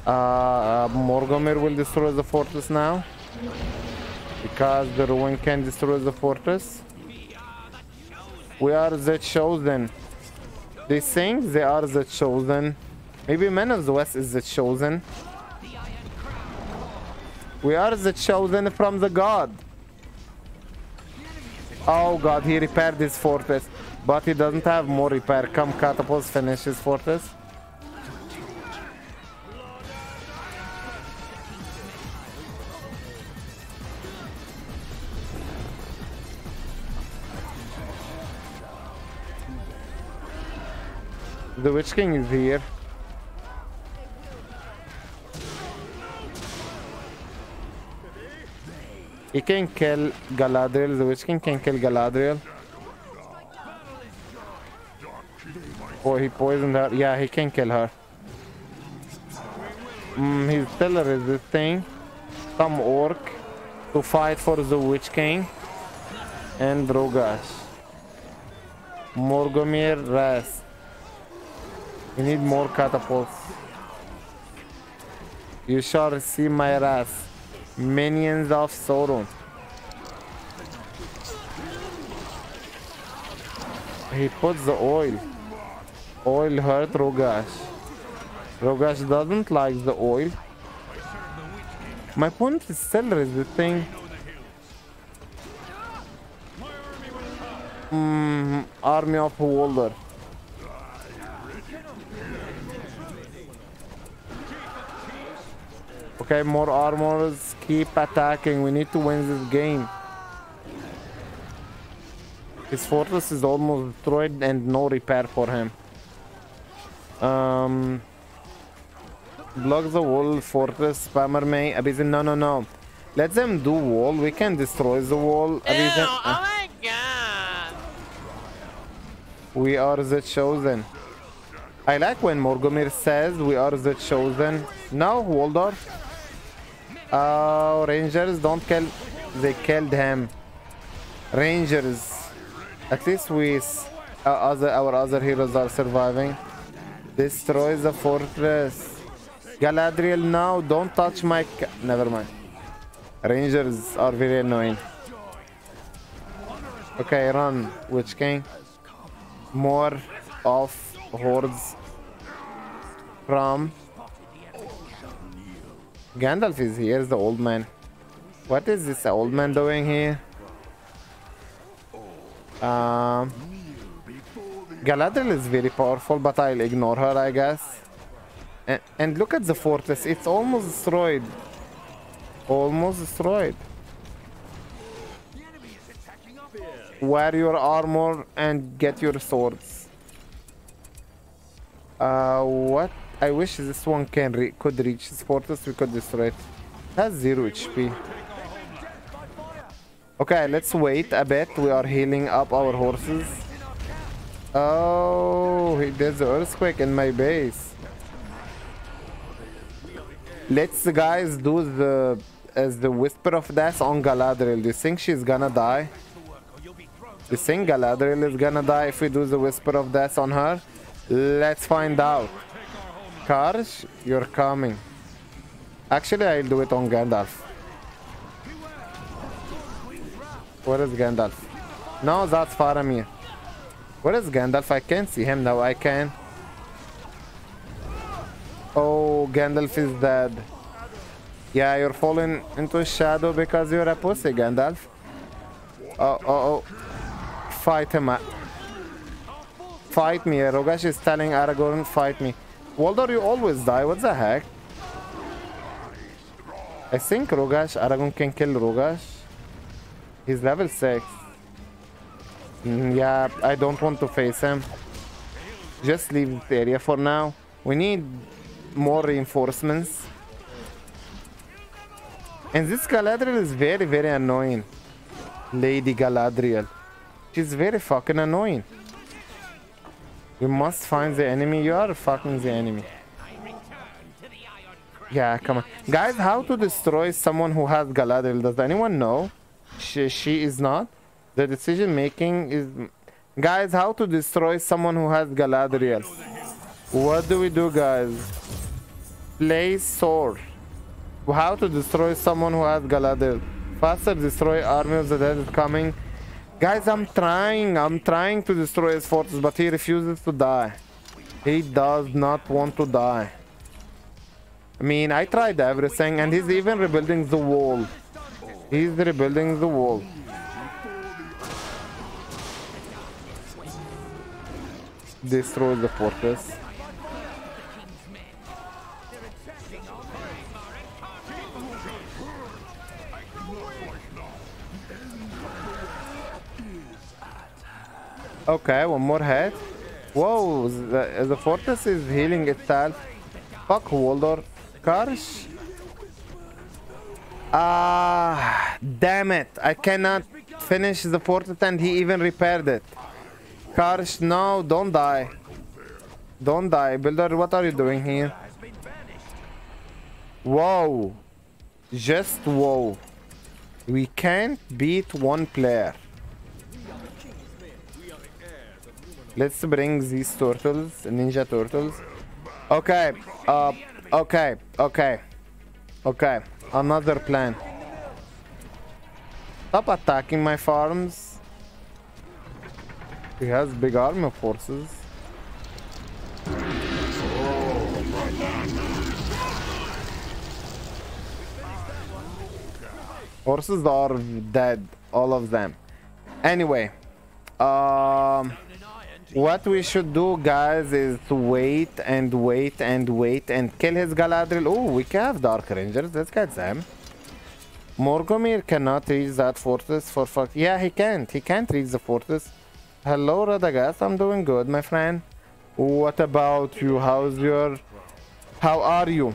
Uh, uh, Morgomir will destroy the fortress now. Because the ruin can destroy the fortress. We are the chosen. They think they are the chosen. Maybe Men of the West is the chosen. We are the chosen from the god. Oh god, he repaired his fortress. But he doesn't have more repair. Come catapults finish his fortress. The Witch King is here. He can kill Galadriel. The Witch King can kill Galadriel. Or he poisoned her. Yeah, he can kill her. Mm, he's still resisting some orc to fight for the Witch King and Rogash. Morgomir rest. We need more catapults. You shall see my wrath. Minions of Sauron. He puts the oil. Oil hurt Rogash. Rogash doesn't like the oil. My point is still resisting. Mm, army of Hwaldar. Okay, more armors. Keep attacking. We need to win this game. His fortress is almost destroyed and no repair for him. Um, block the wall, fortress, spammer may, Abizin, no, no, no. Let them do wall, we can destroy the wall. Ew, Abizin, oh uh, my god. we are the chosen. I like when Morgomir says we are the chosen. Now, Hwaldar. Oh, Rangers, don't kill. They killed him. Rangers. At least we, uh, other, our other heroes are surviving. Destroy the fortress. Galadriel, now. don't touch my. Never mind. Rangers are very annoying. Okay, run, Witch King. More of hordes from. Gandalf is here, the old man. What is this old man doing here? Um, Galadriel is very powerful, but I'll ignore her, I guess. And, and look at the fortress, it's almost destroyed. Almost destroyed. Wear your armor and get your swords. Uh, what? I wish this one can re could reach this fortress. We could destroy it. Has zero HP. Okay, let's wait a bit. We are healing up our horses. Oh, he- there's an earthquake in my base. Let's guys do the as the whisper of death on Galadriel. Do you think she's gonna die? Do you think Galadriel is gonna die if we do the whisper of death on her? Let's find out. Karsh, you're coming. Actually, I'll do it on Gandalf. Where is Gandalf? No, that's Faramir. Where is Gandalf? I can't see him now. I can. Oh, Gandalf is dead. Yeah, you're falling into shadow because you're a pussy, Gandalf. Oh, oh, oh. Fight him. uh, Fight me. Rogash is telling Aragorn, fight me. Hwaldar, you always die. What the heck? I think Rogash, Aragorn can kill Rogash. He's level 6. Mm, yeah, I don't want to face him. Just leave the area for now. We need more reinforcements. And this Galadriel is very, very annoying. Lady Galadriel. She's very fucking annoying. We must find the enemy. You are fucking the enemy. Yeah, come on. Guys, how to destroy someone who has Galadriel? Does anyone know? She, she is not. The decision making is... Guys, how to destroy someone who has Galadriel? What do we do, guys? Play sword. How to destroy someone who has Galadriel? Faster destroy army of the dead is coming. Guys, I'm trying. I'm trying to destroy his fortress, but he refuses to die. He does not want to die. I mean, I tried everything, and he's even rebuilding the wall. He's rebuilding the wall. Destroy the fortress. Okay, one more head. Whoa, the, the fortress is healing itself. Fuck Hwaldar. Karsh. Ah, damn it. I cannot finish the fortress and he even repaired it. Karsh, no, don't die. Don't die. Builder, what are you doing here? Whoa. Just whoa. We can't beat one player. Let's bring these turtles, ninja turtles. Okay, uh, okay, okay, okay. Another plan. Stop attacking my farms. He has big army forces. Horses are dead, all of them. Anyway, um, What we should do, guys, is wait and wait and wait and kill his Galadriel. Oh, we can have Dark Rangers. Let's get them. Morgomir cannot reach that fortress for fuck. Yeah, he can't. He can't reach the fortress. Hello, Radagast. I'm doing good, my friend. What about you? How's your... How are you?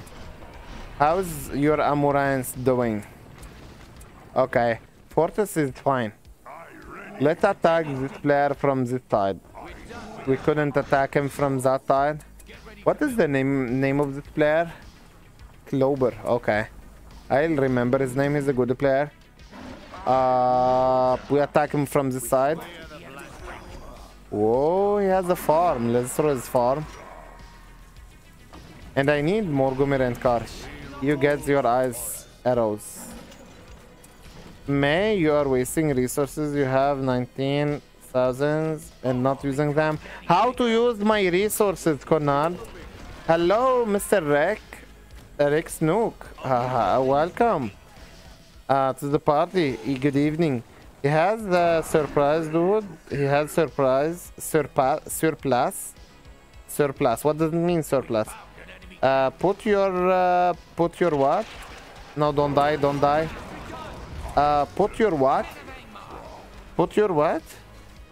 How's your Amurans doing? Okay. Fortress is fine. Let's attack this player from this side. We couldn't attack him from that side. What is the name name of this player? Clover. Okay. I'll remember his name. He's a good player. Uh, we attack him from this side. Whoa, he has a farm. Let's throw his farm. And I need Morgomir and Karsh. You get your eyes arrows. May, you are wasting resources. You have 19,000 and not using them. How to use my resources, Conrad? Hello, Mr. Rick. Rick Snook. Uh, welcome uh, to the party. Good evening. He has the surprise, dude. He has surprise, surplus, surplus. What does it mean, surplus? Uh, put your, uh, put your what? No, don't die, don't die. Uh, put your what? Put your what?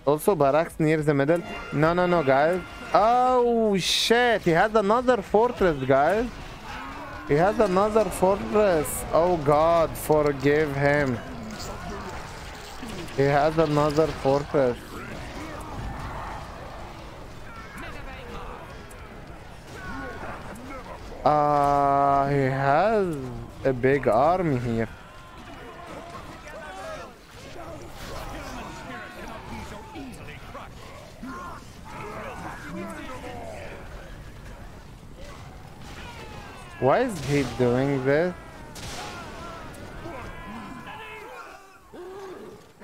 Also barracks near the middle. No, no, no, guys. Oh, shit. He has another fortress, guys. He has another fortress. Oh, God. Forgive him. He has another fortress. Uh, he has a big army here. Why is he doing this?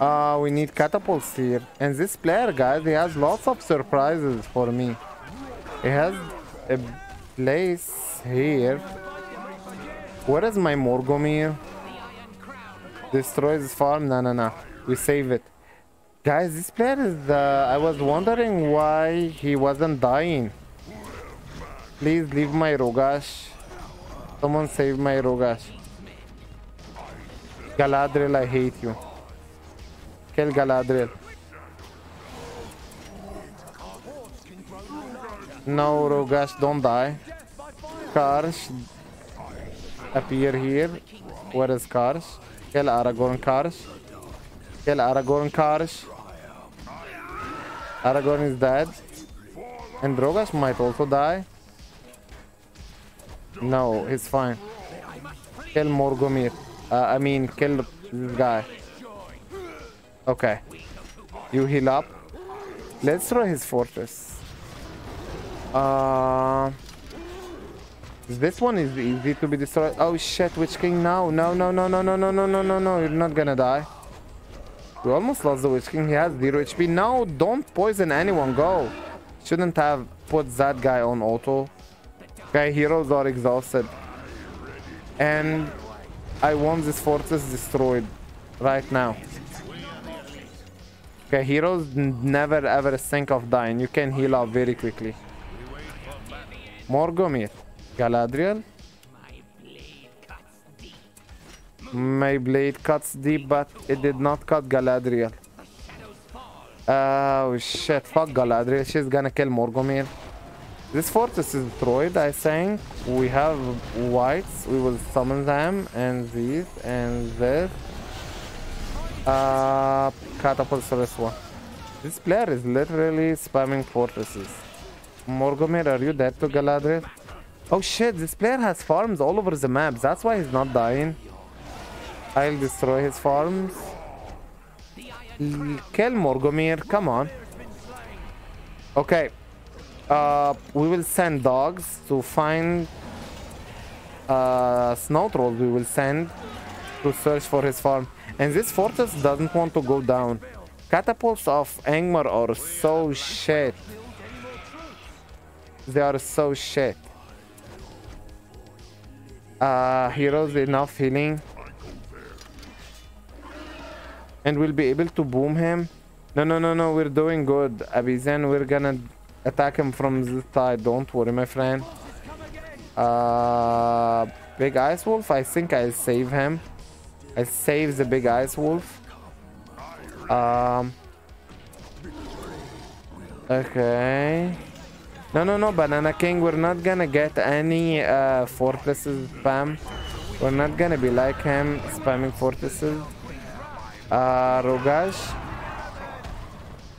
Uh, we need catapults here. And this player, guys, he has lots of surprises for me. He has a place here. Where is my Morgomir? Destroy this farm? No, no, no. We save it. Guys, this player is... Uh, I was wondering why he wasn't dying. Please leave my Rogash. Someone save my Rogash. Galadriel, I hate you. Kill Galadriel. No, Rogash, don't die. Karsh, appear here. Where is Karsh? Kill Aragorn Karsh. Kill Aragorn Karsh. Aragorn is dead. And Rogash might also die. No, he's fine. Kill Morgomir. Uh, I mean, kill this guy. Okay. You heal up. Let's throw his fortress. Uh, this one is easy to be destroyed. Oh shit, Witch King now. No, no, no, no, no, no, no, no, no, no. You're not gonna die. We almost lost the Witch King. He has 0 HP. No, don't poison anyone. Go. Shouldn't have put that guy on auto. Okay, heroes are exhausted. And I want this fortress destroyed right now. Okay, heroes never ever think of dying. You can heal up very quickly. Morgomir. Galadriel. My blade cuts deep, but it did not cut Galadriel. Oh shit, fuck Galadriel. She's gonna kill Morgomir. This fortress is destroyed, I think. We have wights. We will summon them. And these. And this. Uh, catapults for this one. This player is literally spamming fortresses. Morgomir, are you dead to Galadriel? Oh shit, this player has farms all over the map. That's why he's not dying. I'll destroy his farms. Kill Morgomir, come on. Okay, uh, we will send dogs to find uh, snow trolls we will send to search for his farm. And this fortress doesn't want to go down. Catapults of Angmar are so shit. They are so shit. Uh, heroes enough healing. And we'll be able to boom him. No, no, no, no. We're doing good. Abizen, we're gonna attack him from this side. Don't worry, my friend. Uh, big ice wolf. I think I'll save him. I save the big ice wolf. Um. Okay. No, no, no, Banana King. We're not gonna get any uh, fortresses spam. We're not gonna be like him spamming fortresses. Uh, Rogash.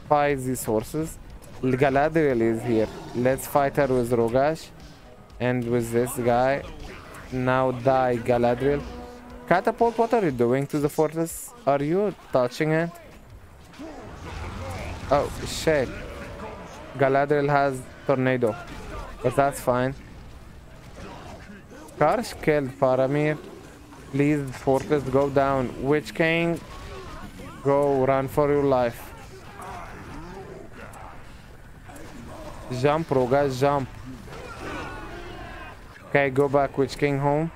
Fight these horses. Galadriel is here. Let's fight her with Rogash. And with this guy. Now die, Galadriel. Catapult, what are you doing to the fortress? Are you touching it? Oh, shit. Galadriel has tornado. But that's fine. Karsh killed Faramir. Please, fortress, go down. Witch King, go run for your life. Jump, Roga, jump. Okay, go back, Witch King home.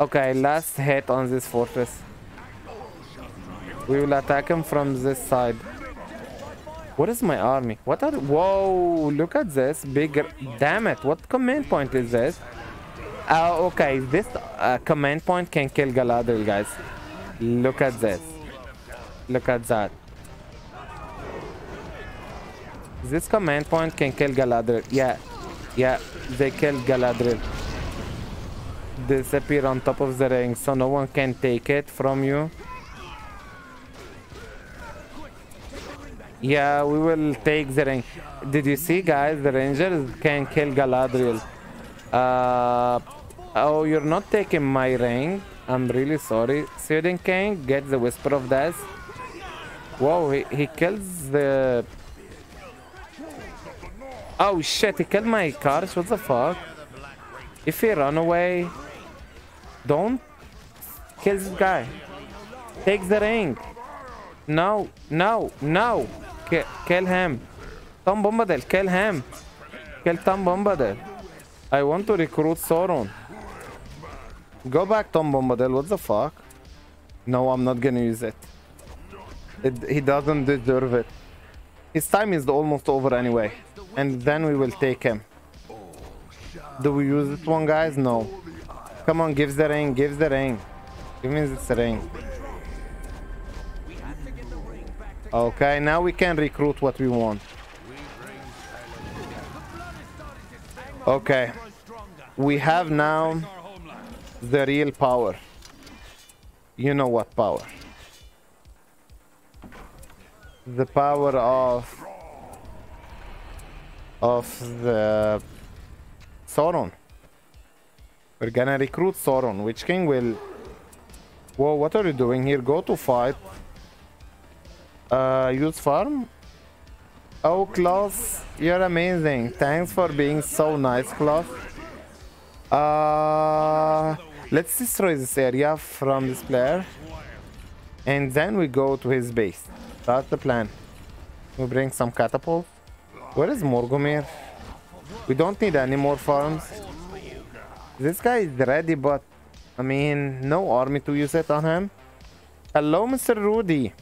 Okay, last hit on this fortress. We will attack him from this side. What is my army? What are... Whoa, look at this. Bigger... Damn it, what command point is this? Uh, okay, this uh, command point can kill Galadriel, guys. Look at this. Look at that. This command point can kill Galadriel. Yeah, yeah, they killed Galadriel. Disappear on top of the ring so no one can take it from you. Yeah, we will take the ring. Did you see, guys? The rangers can kill Galadriel. Uh, oh, you're not taking my ring. I'm really sorry. Witch King get the Whisper of Death. Whoa, he, he kills the... Oh shit, he killed my cars. What the fuck? If he run away, don't kill this guy. Take the ring. No, no, no. Ki kill him. Tom Bombadil, kill him. Kill Tom Bombadil. I want to recruit Sauron. Go back, Tom Bombadil. What the fuck? No, I'm not gonna use it. it. He doesn't deserve it. His time is almost over anyway. And then we will take him. Do we use this one, guys? No. Come on, give the ring, give the ring. Give me this ring. Okay, now we can recruit what we want. Okay. We have now the real power. You know what power. The power of of the Sauron. We're gonna recruit Sauron. Witch King will... Whoa, what are you doing here? Go to fight. Uh, use farm? Oh, Klaus, you're amazing. Thanks for being so nice, Klaus. Uh, let's destroy this area from this player. And then we go to his base. That's the plan. We bring some catapults. Where is Morgomir? We don't need any more farms. This guy is ready, but I mean, no army to use it on him. Hello, Mr. Rudy.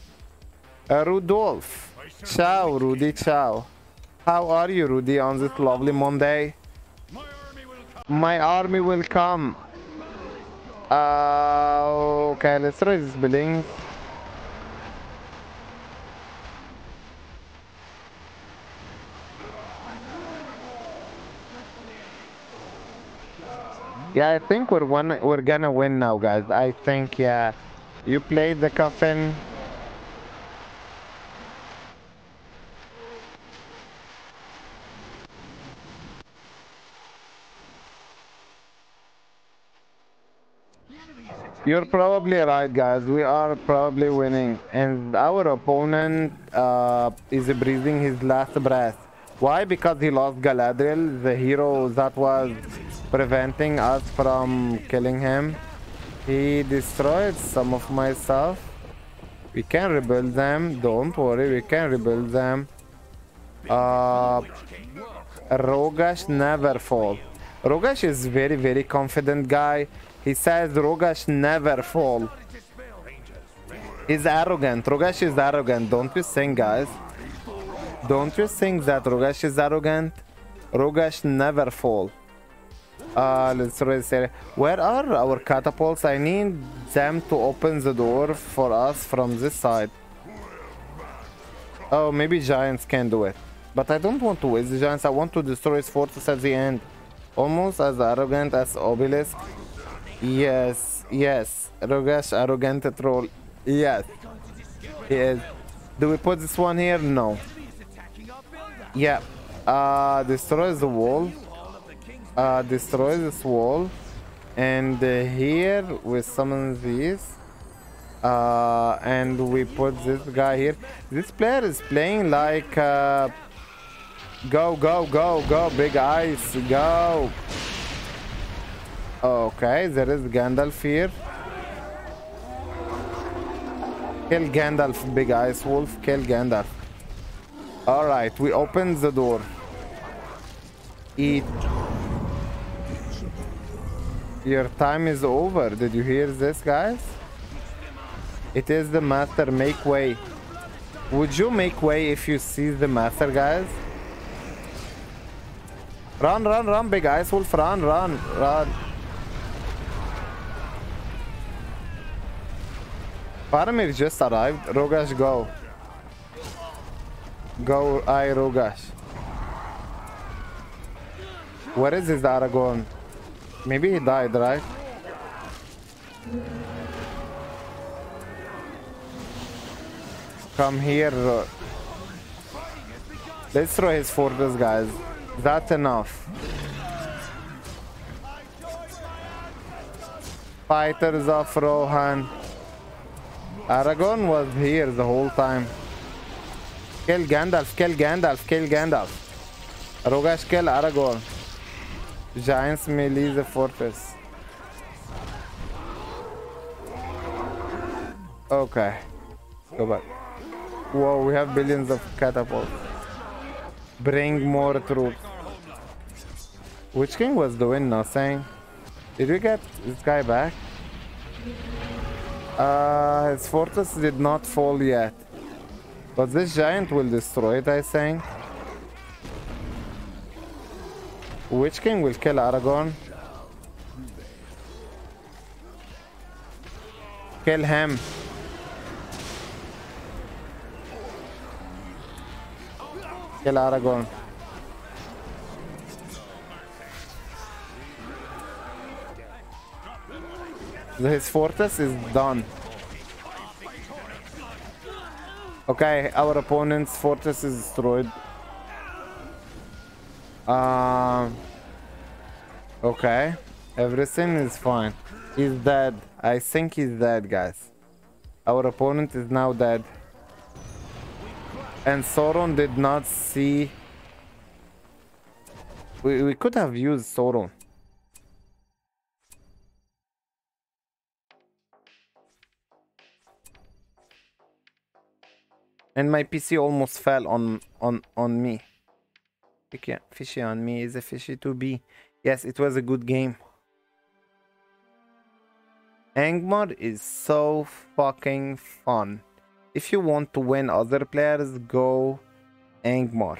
Uh, Rudolph. Ciao, Rudy, ciao. How are you, Rudy, on this lovely Monday? My army will come. Uh, okay, let's try this building. Yeah, I think we're one. We're gonna win now, guys. I think yeah. You played the coffin. You're probably right, guys. We are probably winning, and our opponent uh, is breathing his last breath. Why? Because he lost Galadriel, the hero that was preventing us from killing him. He destroyed some of my stuff. We can rebuild them. Don't worry, we can rebuild them. Uh, Rogash never fall. Rogash is very, very confident guy. He says Rogash never fall. He's arrogant. Rogash is arrogant. Don't you think, guys? Don't you think that Rogash is arrogant? Rogash never fall. Uh, let's it. Where are our catapults? I need them to open the door for us from this side. Oh, maybe giants can do it. But I don't want to waste the giants. I want to destroy his fortress at the end. Almost as arrogant as Obelisk. Yes, yes. Rogash, arrogant troll. Yes. Yes. Do we put this one here? No. Yeah. Uh, destroys the wall. Uh, destroy this wall. And uh, here we summon this Uh, and we put this guy here. This player is playing like... Uh, go, go, go, go, big ice, go. Okay, there is Gandalf here. Kill Gandalf, big ice wolf. Kill Gandalf. Alright, we open the door. Eat. Your time is over. Did you hear this, guys? It is the master. Make way. Would you make way if you see the master, guys? Run, run, run, big ice wolf. Run, run, run. Faramir just arrived. Rogash, go. Go, I, Rogash. Where is his Aragorn? Maybe he died, right? Come here. Let's throw his fortress, guys. That's enough. Fighters of Rohan. Aragorn was here the whole time. Kill Gandalf, kill Gandalf, kill Gandalf. Rogash, kill Aragorn. Giants may leave the fortress. Okay. Go back. Whoa, we have billions of catapults. Bring more troops. Witch king was doing nothing? Did we get this guy back? Uh, his fortress did not fall yet. But this giant will destroy it, I think. Witch king will kill Aragorn? Kill him. Kill Aragorn. His fortress is done. Okay, our opponent's fortress is destroyed. Uh, okay, everything is fine. He's dead. I think he's dead, guys. Our opponent is now dead. And Sauron did not see... We, we could have used Sauron. And my PC almost fell on on on me fishy on me is a fishy to be. Yes, it was a good game. Angmar is so fucking fun. If you want to win other players, go Angmar.